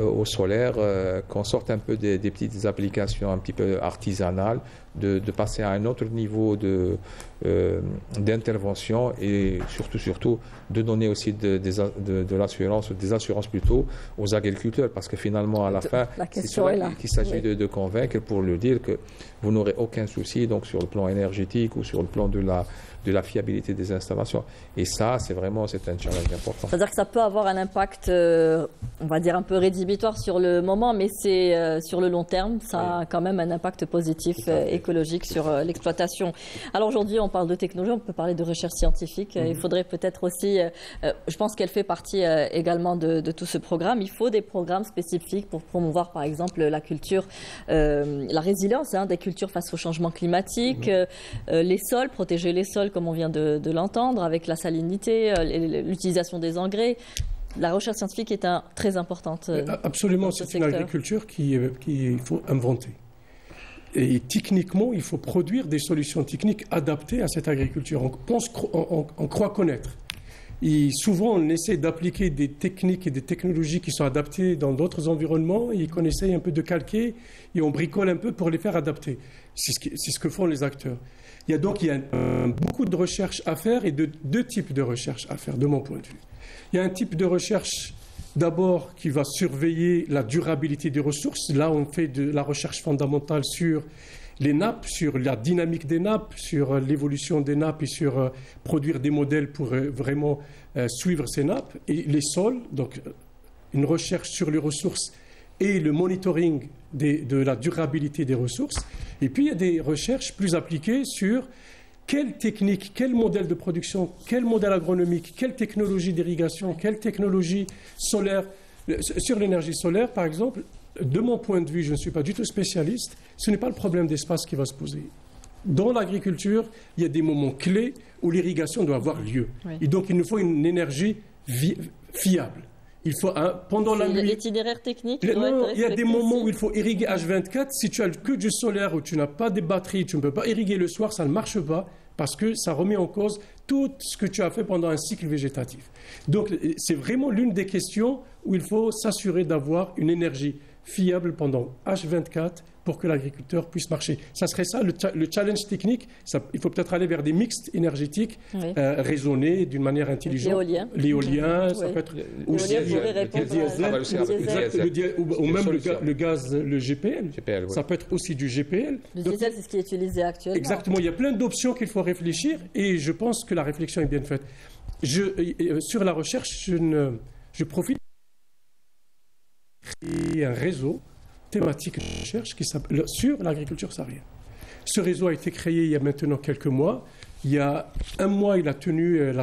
au solaire, euh, qu'on sorte un peu des, petites applications un petit peu artisanales, de, passer à un autre niveau de, euh, d'intervention et surtout, surtout, de donner aussi de, de, l'assurance, des assurances plutôt aux agriculteurs, parce que finalement, à la fin, c'est cela qu'il s'agit de, convaincre pour leur dire que vous n'aurez aucun souci donc sur le plan énergétique ou sur le plan de la de la fiabilité des installations. Et ça, c'est vraiment c'est un challenge important. C'est-à-dire que ça peut avoir un impact, euh, on va dire un peu rédhibitoire sur le moment, mais c'est euh, sur le long terme, ça a quand même un impact positif euh, écologique sur l'exploitation. Alors aujourd'hui, on parle de technologie, on peut parler de recherche scientifique. Il mhm. faudrait peut-être aussi, je pense qu'elle fait partie également de, tout ce programme. Il faut des programmes spécifiques pour promouvoir, par exemple, la culture, la résilience hein, des cultures face au changement climatique, mhm. les sols, protéger les sols comme on vient de, l'entendre, avec la salinité, euh, l'utilisation des engrais. La recherche scientifique est un, très importante. Euh, absolument, c'est une agriculture qu'il euh, qui faut inventer. Et techniquement, il faut produire des solutions techniques adaptées à cette agriculture. On, pense, on, croit connaître. Et souvent, on essaie d'appliquer des techniques et des technologies qui sont adaptées dans d'autres environnements et qu'on essaye un peu de calquer et on bricole un peu pour les faire adapter. C'est ce, ce, que font les acteurs. Il y a donc il y a beaucoup de recherches à faire et de deux types de recherches à faire, de mon point de vue. Il y a un type de recherche d'abord qui va surveiller la durabilité des ressources. Là, on fait de la recherche fondamentale sur les nappes, sur la dynamique des nappes, sur l'évolution des nappes et sur euh, produire des modèles pour euh, vraiment euh, suivre ces nappes. Et les sols, donc une recherche sur les ressources et le monitoring de la durabilité des ressources. Et puis, il y a des recherches plus appliquées sur quelle technique, quel modèle de production, quel modèle agronomique, quelle technologie d'irrigation, quelle technologie solaire. Sur l'énergie solaire, par exemple, de mon point de vue, je ne suis pas du tout spécialiste, ce n'est pas le problème d'espace qui va se poser. Dans l'agriculture, il y a des moments clés où l'irrigation doit avoir lieu. Et donc, il nous faut une énergie fiable. Il faut pendant la nuit. L'itinéraire technique. il y a des moments où il faut irriguer H24. Si tu as que du solaire ou tu n'as pas de batterie, tu ne peux pas irriguer le soir, ça ne marche pas parce que ça remet en cause tout ce que tu as fait pendant un cycle végétatif. Donc c'est vraiment l'une des questions où il faut s'assurer d'avoir une énergie fiable pendant H24 pour que l'agriculteur puisse marcher. Ça serait ça le, challenge technique. il faut peut-être aller vers des mixtes énergétiques euh, raisonnés d'une manière intelligente. L'éolien. L'éolien, ça peut être aussi le diesel, ou, même le, gaz, le GPL. Ça peut être aussi du GPL. Le diesel, c'est ce qui est utilisé actuellement. Exactement. Il y a plein d'options qu'il faut réfléchir et je pense que la réflexion est bien faite. Je, euh, sur la recherche, je, ne, je profite un réseau thématique de recherche qui sur l'agriculture saharienne. Ce réseau a été créé il y a maintenant quelques mois. Il y a un mois, il a tenu euh,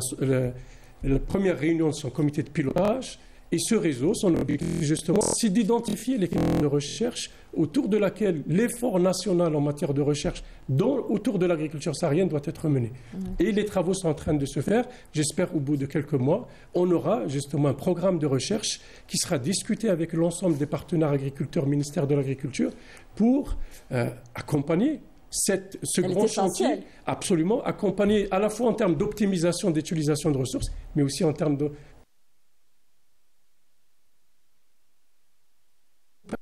la, première réunion de son comité de pilotage Et ce réseau, son objectif justement, c'est d'identifier les de recherche autour de laquelle l'effort national en matière de recherche autour de l'agriculture saharienne doit être mené. Mmh. Et les travaux sont en train de se faire. J'espère au bout de quelques mois, on aura justement un programme de recherche qui sera discuté avec l'ensemble des partenaires agriculteurs, ministère de l'Agriculture, pour euh, accompagner cette, ce grand chantier, absolument, accompagner à la fois en termes d'optimisation d'utilisation de ressources, mais aussi en termes de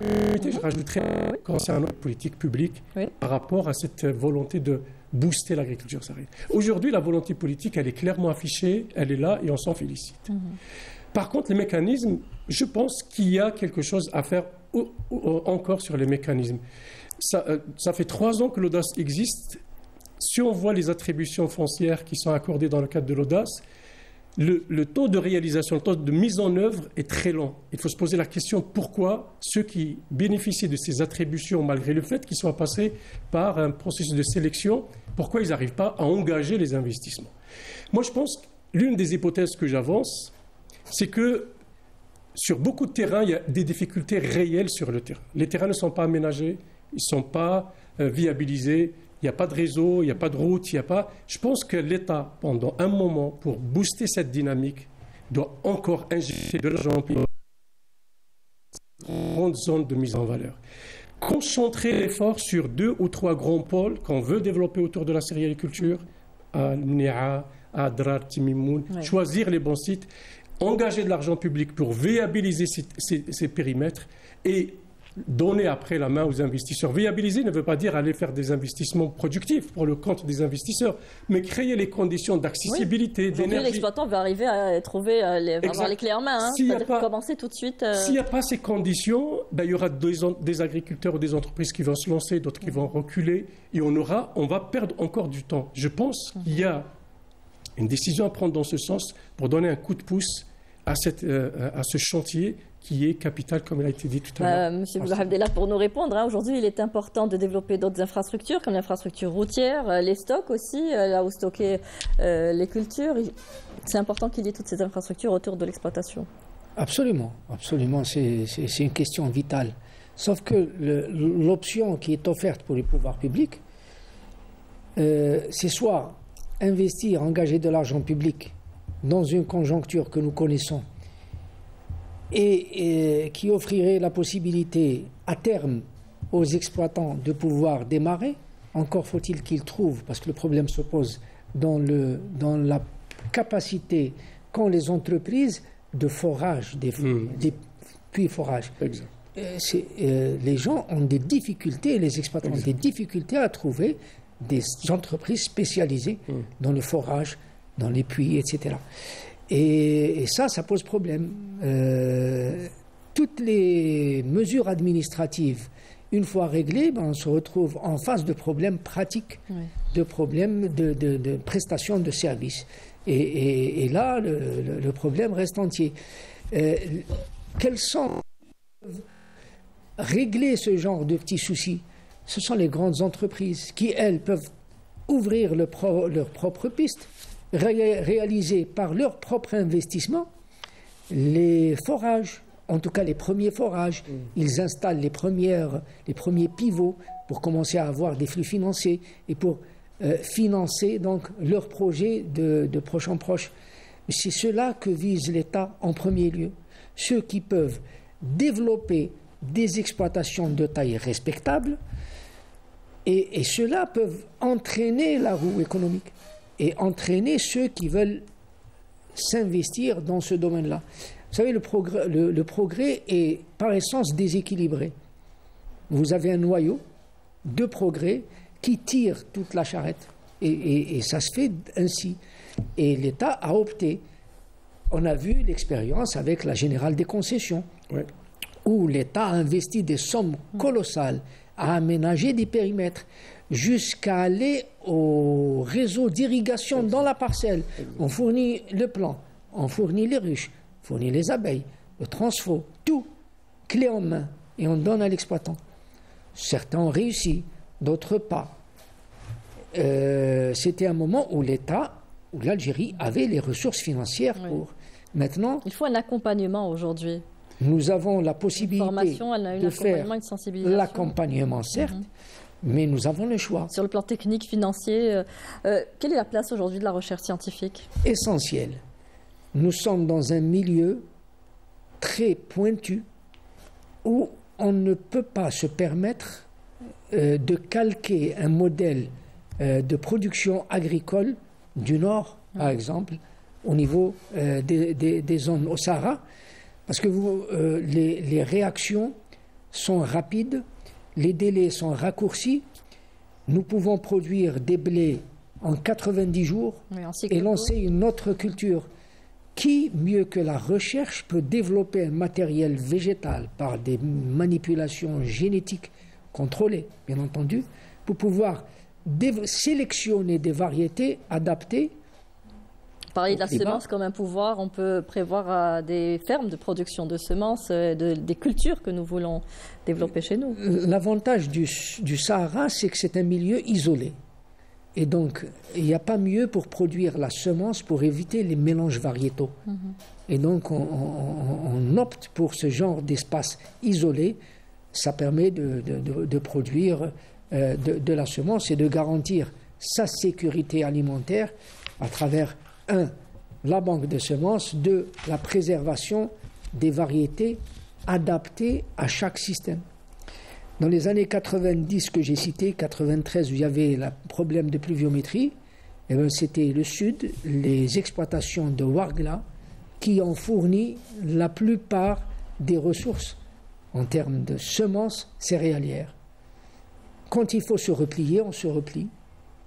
je rajouterais concernant la politique publique par rapport à cette volonté de booster l'agriculture saharienne. Aujourd'hui, la volonté politique, elle est clairement affichée, elle est là et on s'en félicite. Mhm. Par contre, les mécanismes, je pense qu'il y a quelque chose à faire encore sur les mécanismes. Ça, euh, ça fait trois ans que l'audace existe. Si on voit les attributions foncières qui sont accordées dans le cadre de l'audace, le, taux de réalisation, le taux de mise en œuvre est très lent. Il faut se poser la question pourquoi ceux qui bénéficient de ces attributions, malgré le fait qu'ils soient passés par un processus de sélection, pourquoi ils n'arrivent pas à engager les investissements? Moi, je pense que l'une des hypothèses que j'avance, c'est que sur beaucoup de terrains, il y a des difficultés réelles sur le terrain. Les terrains ne sont pas aménagés, ils ne sont pas euh, viabilisés, il n'y a pas de réseau, il n'y a pas de route, il n'y a pas. Je pense que l'État, pendant un moment, pour booster cette dynamique, doit encore injecter de l'argent pour grande zone de mise en valeur. Concentrer l'effort sur deux ou trois grands pôles qu'on veut développer autour de la céréaliculture, à Mnia, à Adrar, Timimoun, choisir les bons sites, engager de l'argent public pour viabiliser ces périmètres et donner après la main aux investisseurs. Viabiliser ne veut pas dire aller faire des investissements productifs pour le compte des investisseurs, mais créer les conditions d'accessibilité, oui. d'énergie. l'exploitant va arriver à trouver euh, les, avoir les clés en main. Hein. pas, commencer tout de suite. Euh, s'il n'y a pas ces conditions, ben, il y aura des, agriculteurs ou des entreprises qui vont se lancer, d'autres qui vont reculer, et on aura, on va perdre encore du temps. Je pense qu'il y a une décision à prendre dans ce sens pour donner un coup de pouce à, cette, euh, à ce chantier qui est capital, comme il a été dit tout à l'heure. Euh, Monsieur là pour nous répondre. Hein. Aujourd'hui, il est important de développer d'autres infrastructures, comme l'infrastructure routière, euh, les stocks aussi, euh, là où stocker les cultures. C'est important qu'il y ait toutes ces infrastructures autour de l'exploitation. Absolument, absolument. C'est une question vitale. Sauf que l'option qui est offerte pour les pouvoirs publics, c'est soit investir, engager de l'argent public dans une conjoncture que nous connaissons et, qui offrirait la possibilité à terme aux exploitants de pouvoir démarrer. Encore faut-il qu'ils trouvent, parce que le problème se pose dans, le, dans la capacité qu'ont les entreprises de forage, des, mmh. des puits forage. Euh, euh, les gens ont des difficultés, les exploitants ont des difficultés à trouver des entreprises spécialisées mmh. dans le forage, dans les puits, etc. Et, ça, ça pose problème. Euh, toutes les mesures administratives, une fois réglées, ben, on se retrouve en face de problèmes pratiques, de problèmes de, de, de, prestations de services. Et, là, le, problème reste entier. Euh, quels sont régler ce genre de petits soucis Ce sont les grandes entreprises qui, elles, peuvent ouvrir leur propre piste réaliser par leur propre investissement les forages, en tout cas les premiers forages. Mm. Ils installent les, premières, les premiers pivots pour commencer à avoir des flux financiers et pour euh, financer donc leurs projets de, de proche en proche. C'est cela que vise l'État en premier lieu. Ceux qui peuvent développer des exploitations de taille respectable et, et ceux-là peuvent entraîner la roue économique et entraîner ceux qui veulent s'investir dans ce domaine-là. Vous savez, le progrès, le, progrès, est par essence déséquilibré. Vous avez un noyau de progrès qui tire toute la charrette. Et, ça se fait ainsi. Et l'État a opté. On a vu l'expérience avec la générale des concessions, où l'État a investi des sommes colossales à aménager des périmètres jusqu'à aller au réseau d'irrigation dans la parcelle. On fournit le plan, on fournit les ruches, on fournit les abeilles, le transfo, tout, clé en main, et on donne à l'exploitant. Certains ont réussi, d'autres pas. Euh, c'était un moment où l'État, où l'Algérie avait les ressources financières pour. Maintenant, Il faut un accompagnement aujourd'hui. nous avons la Une possibilité formation, un, un de faire une l'accompagnement, certes, Mhm. Mais nous avons le choix. Sur le plan technique, financier, euh, euh, quelle est la place aujourd'hui de la recherche scientifique? Essentiel. Nous sommes dans un milieu très pointu où on ne peut pas se permettre euh, de calquer un modèle euh, de production agricole du Nord, par exemple, au niveau euh, des, des- des zones au Sahara, parce que vous, les, les réactions sont rapides, les délais sont raccourcis. Nous pouvons produire des blés en 90 jours Oui, et lancer une autre culture. Qui, mieux que la recherche, peut développer un matériel végétal par des manipulations génétiques contrôlées, bien entendu, pour pouvoir sélectionner des variétés adaptées Parler de la au climat. semence comme un pouvoir, on peut prévoir euh, des fermes de production de semences, euh, de- des cultures que nous voulons développer chez nous. L'avantage du, du Sahara, c'est que c'est un milieu isolé. Et donc, il n'y a pas mieux pour produire la semence pour éviter les mélanges variétaux. Et donc, on, on- on opte pour ce genre d'espace isolé. Ça permet de, de- de- de produire euh, de, de la semence et de garantir sa sécurité alimentaire à travers, un, la banque de semences, deux, la préservation des variétés adaptées à chaque système. Dans les années 90 que j'ai cité, 93 où il y avait le problème de pluviométrie, eh ben, c'était le sud, les exploitations de Wargla, qui ont fourni la plupart des ressources en termes de semences céréalières. Quand il faut se replier, on se replie.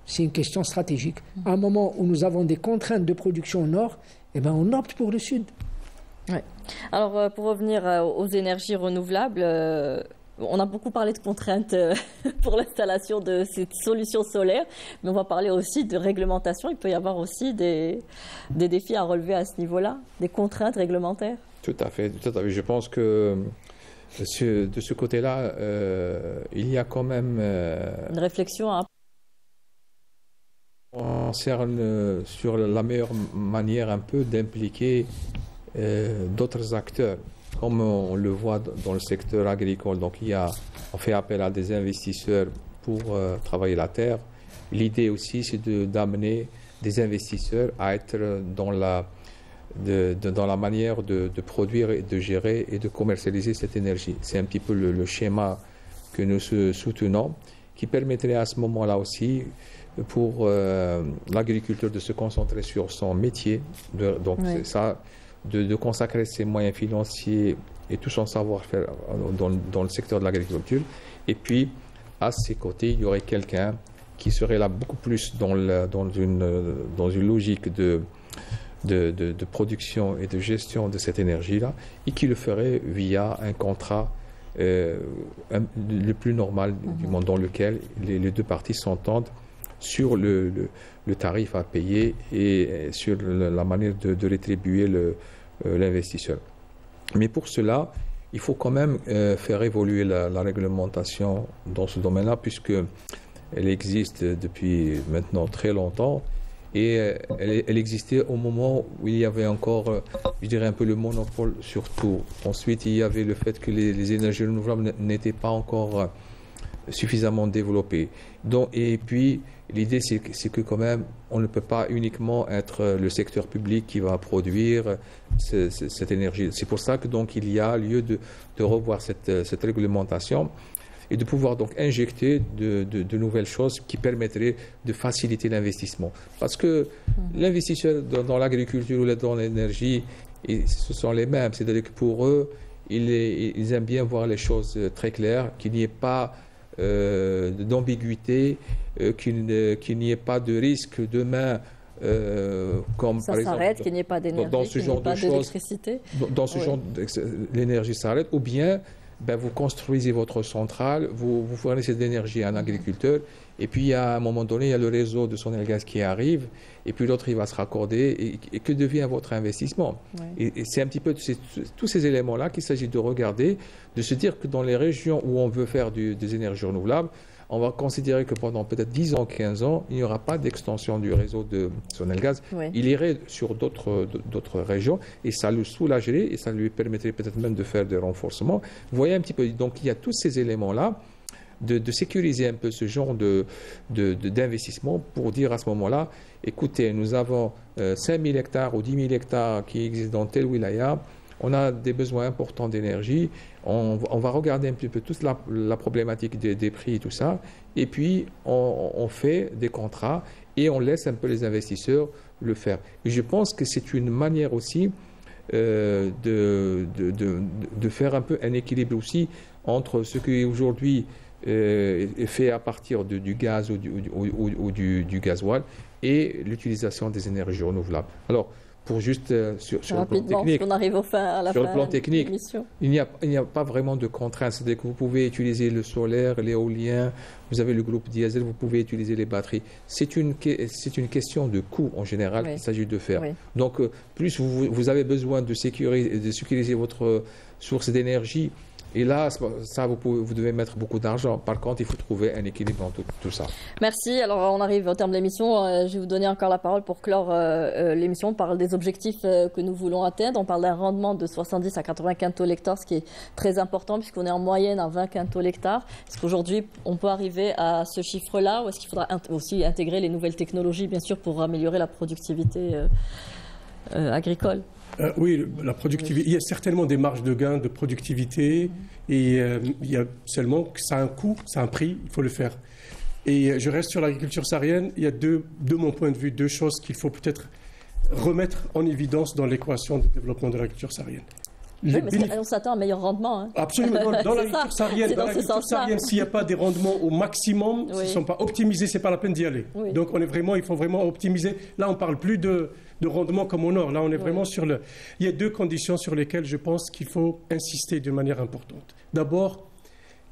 C'est une question stratégique. À un moment où nous avons des contraintes de production au nord, eh ben, on opte pour le sud. Alors, euh, pour revenir euh, aux énergies renouvelables, euh, on a beaucoup parlé de contraintes euh, pour l'installation de cette solution solaire, mais on va parler aussi de réglementation. Il peut y avoir aussi des, des défis à relever à ce niveau-là, des contraintes réglementaires. Tout à fait, tout à fait. Je pense que de ce côté-là, euh, il y a quand même euh, Une réflexion à concerne euh, sur la meilleure manière un peu d'impliquer euh, d'autres acteurs, comme on le voit dans le secteur agricole. Donc il y a, on fait appel à des investisseurs pour euh, travailler la terre. L'idée aussi, c'est de- d'amener des investisseurs à être dans la, dans la manière de, produire et de gérer et de commercialiser cette énergie. C'est un petit peu le, schéma que nous soutenons, qui permettrait à ce moment-là aussi pour euh, l'agriculteur de se concentrer sur son métier, de- donc Oui. ça, de, de consacrer ses moyens financiers et tout son savoir-faire dans, dans le secteur de l'agriculture. Et puis, à ses côtés, il y aurait quelqu'un qui serait là beaucoup plus dans, dans, une, dans une logique de, de, de- de production et de gestion de cette énergie-là, et qui le ferait via un contrat euh, un- le plus normal du monde, dans lequel les, les deux parties s'entendent sur le, le- tarif à payer et euh, sur la manière de, de rétribuer euh, l'investisseur. Mais pour cela, il faut quand même euh, faire évoluer la, réglementation dans ce domaine-là, puisque elle existe depuis maintenant très longtemps et elle, existait au moment où il y avait encore, je dirais, un peu le monopole sur tout. Ensuite, il y avait le fait que les, énergies renouvelables n'étaient pas encore suffisamment développées. Donc, et puis, l'idée, c'est que, quand même, on ne peut pas uniquement être euh, le secteur public qui va produire euh, ce- ce- cette énergie. C'est pour ça que donc il y a lieu de, de revoir cette, euh, cette réglementation et de pouvoir donc injecter de, de- de nouvelles choses qui permettraient de faciliter l'investissement. Parce que l'investisseur dans, dans l'agriculture ou dans l'énergie, ce sont les mêmes. C'est-à-dire que pour eux, ils, ils aiment bien voir les choses très claires, qu'il n'y ait pas d'ambiguïté, euh, qu'il n'y ait pas de risque demain, euh, comme Ça s'arrête, qu'il n'y ait pas d'énergie, dans ce genre ait pas de choses, d'électricité. dans- dans ce Oui. genre, d'ex- l'énergie s'arrête, ou bien ben, vous construisez votre centrale, vous, vous fournissez de l'énergie à un agriculteur, et puis à un moment donné, il y a le réseau de son gaz qui arrive, et puis l'autre, il va se raccorder, et, et que devient votre investissement Oui. Et, et c'est un petit peu tous ces éléments-là qu'il s'agit de regarder, de se dire que dans les régions où on veut faire du- des énergies renouvelables, on va considérer que pendant peut-être 10 ans, 15 ans, il n'y aura pas d'extension du réseau de Sonelgaz. Il irait sur d'autres régions et ça le soulagerait et ça lui permettrait peut-être même de faire des renforcements. Vous voyez un petit peu, donc il y a tous ces éléments-là. De, sécuriser un peu ce genre d'investissement de, pour dire à ce moment-là, écoutez, nous avons 5 000 hectares ou 10 000 hectares qui existent dans tel wilaya, on a des besoins importants d'énergie, on, va regarder un petit peu toute la, problématique des, prix et tout ça, et puis on, fait des contrats et on laisse un peu les investisseurs le faire. je pense que c'est une manière aussi euh, de, de, faire un peu un équilibre aussi entre ce qui est aujourd'hui euh, est fait à partir du gaz ou du, ou, du, du gasoil et l'utilisation des énergies renouvelables. Alors, pour juste euh, sur, le plan technique. On arrive à la sur le plan technique, il n'y a, a, pas vraiment de contraintes. C'est-à-dire que vous pouvez utiliser le solaire, l'éolien, vous avez le groupe diesel, vous pouvez utiliser les batteries. C'est une, c'est une question de coût en général qu'il s'agit de faire. Donc, euh, plus vous, vous, avez besoin de sécuriser, de sécuriser votre source d'énergie et là, ça, vous, devez mettre beaucoup d'argent. Par contre, il faut trouver un équilibre dans tout, ça. Merci. Alors, on arrive au terme de l'émission. Euh, je vais vous donner encore la parole pour clore euh, euh, l'émission. On parle des objectifs que nous voulons atteindre. On parle d'un rendement de 70 à 80 quintaux l'hectare, ce qui est très important puisqu'on est en moyenne à 20 quintaux l'hectare. Est-ce qu'aujourd'hui, on peut arriver à ce chiffre-là ou est-ce qu'il faudra aussi intégrer les nouvelles technologies, bien sûr, pour améliorer la productivité agricole? Euh, oui, la productivité. Il y a certainement des marges de gain de productivité et euh, il y a seulement que ça a un coût, ça a un prix, il faut le faire. Et euh, je reste sur l'agriculture saharienne. Il y a deux, de mon point de vue, deux choses qu'il faut peut-être remettre en évidence dans l'équation de développement de l'agriculture saharienne. Oui, mais on s'attend à un meilleur rendement. Hein. Absolument. Dans, l'agriculture saharienne, s'il n'y a pas des rendements au maximum, s'ils ne sont pas optimisés, ce n'est pas la peine d'y aller. Donc on est vraiment, il faut vraiment optimiser. Là, on ne parle plus de, de rendement comme au nord. Là, on est vraiment sur le. Il y a deux conditions sur lesquelles je pense qu'il faut insister de manière importante. D'abord,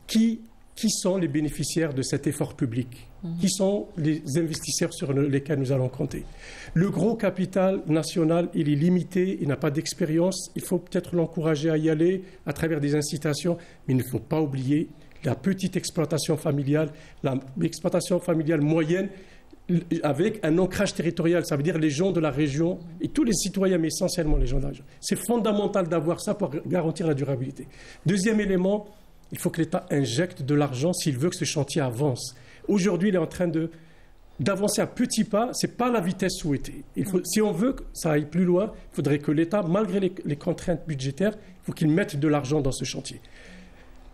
qui, qui sont les bénéficiaires de cet effort public mhm. Qui sont les investisseurs sur lesquels nous allons compter Le gros capital national, il est limité, il n'a pas d'expérience. Il faut peut-être l'encourager à y aller à travers des incitations, mais il ne faut pas oublier la petite exploitation familiale, l'exploitation familiale moyenne avec un ancrage territorial, ça veut dire les gens de la région et tous les citoyens, mais essentiellement les gens de la région. C'est fondamental d'avoir ça pour garantir la durabilité. Deuxième élément, il faut que l'État injecte de l'argent s'il veut que ce chantier avance. Aujourd'hui, il est en train de d'avancer à petits pas, ce n'est pas la vitesse souhaitée. Si on veut que ça aille plus loin, il faudrait que l'État, malgré les, contraintes budgétaires, il faut qu'il mette de l'argent dans ce chantier.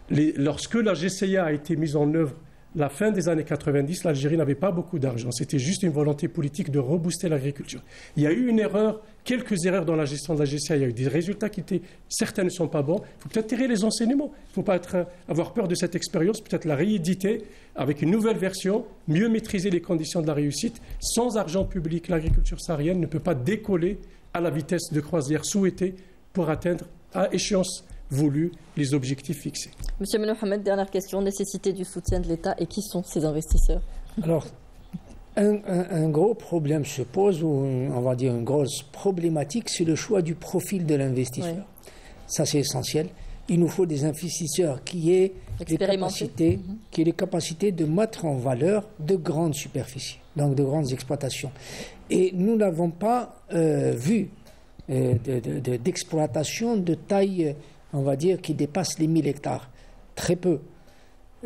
lorsque la GCA a été mise en œuvre la fin des années 90, l'Algérie n'avait pas beaucoup d'argent. C'était juste une volonté politique de rebooster l'agriculture. Il y a eu une erreur, quelques erreurs dans la gestion de la GCA. Il y a eu des résultats qui étaient, certains ne sont pas bons. Il faut peut-être tirer les enseignements. Il ne faut pas avoir peur de cette expérience, peut-être la rééditer avec une nouvelle version, mieux maîtriser les conditions de la réussite. Sans argent public, l'agriculture saharienne ne peut pas décoller à la vitesse de croisière souhaitée pour atteindre à échéance voulu les objectifs fixés. Monsieur Mohamed, dernière question, nécessité du soutien de l'État et qui sont ces investisseurs? Alors, un, gros problème se pose, ou on va dire une grosse problématique, c'est le choix du profil de l'investisseur. Ça, c'est essentiel. Il nous faut des investisseurs qui aient les capacités, mhm. qui aient les capacités de mettre en valeur de grandes superficies, donc de grandes exploitations. Et nous n'avons pas euh, vu euh, d'exploitation de, taille on va dire, qui dépasse les 1000 hectares. Très peu.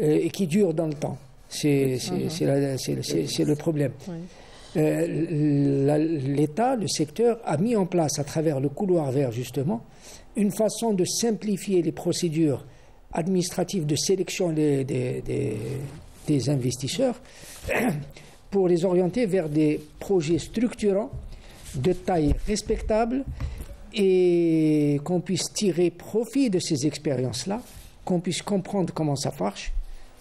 Euh, et qui dure dans le temps. C'est le problème. Euh, L'État, le secteur, a mis en place, à travers le couloir vert, justement, une façon de simplifier les procédures administratives de sélection des, des investisseurs pour les orienter vers des projets structurants de taille respectable et qu'on puisse tirer profit de ces expériences-là, qu'on puisse comprendre comment ça marche,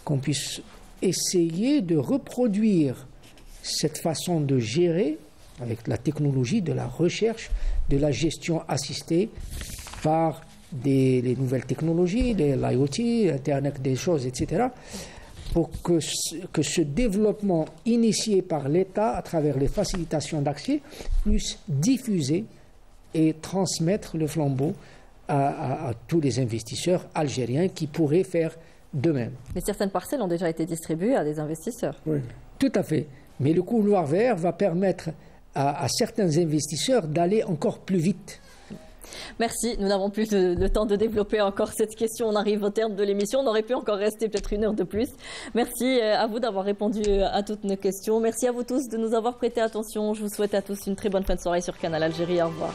qu'on puisse essayer de reproduire cette façon de gérer avec la technologie de la recherche, de la gestion assistée par des, les nouvelles technologies, l'IoT, Internet des choses, etc., pour que que ce développement initié par l'État à travers les facilitations d'accès puisse diffuser et transmettre le flambeau à, tous les investisseurs algériens qui pourraient faire demain. Mais certaines parcelles ont déjà été distribuées à des investisseurs. Oui. Tout à fait. Mais le couloir vert va permettre à, certains investisseurs d'aller encore plus vite. Merci. Nous n'avons plus le temps de développer encore cette question. On arrive au terme de l'émission. On aurait pu encore rester peut-être une heure de plus. Merci euh, à vous d'avoir répondu euh, à toutes nos questions. Merci à vous tous de nous avoir prêté attention. Je vous souhaite à tous une très bonne fin de soirée sur Canal Algérie. Au revoir.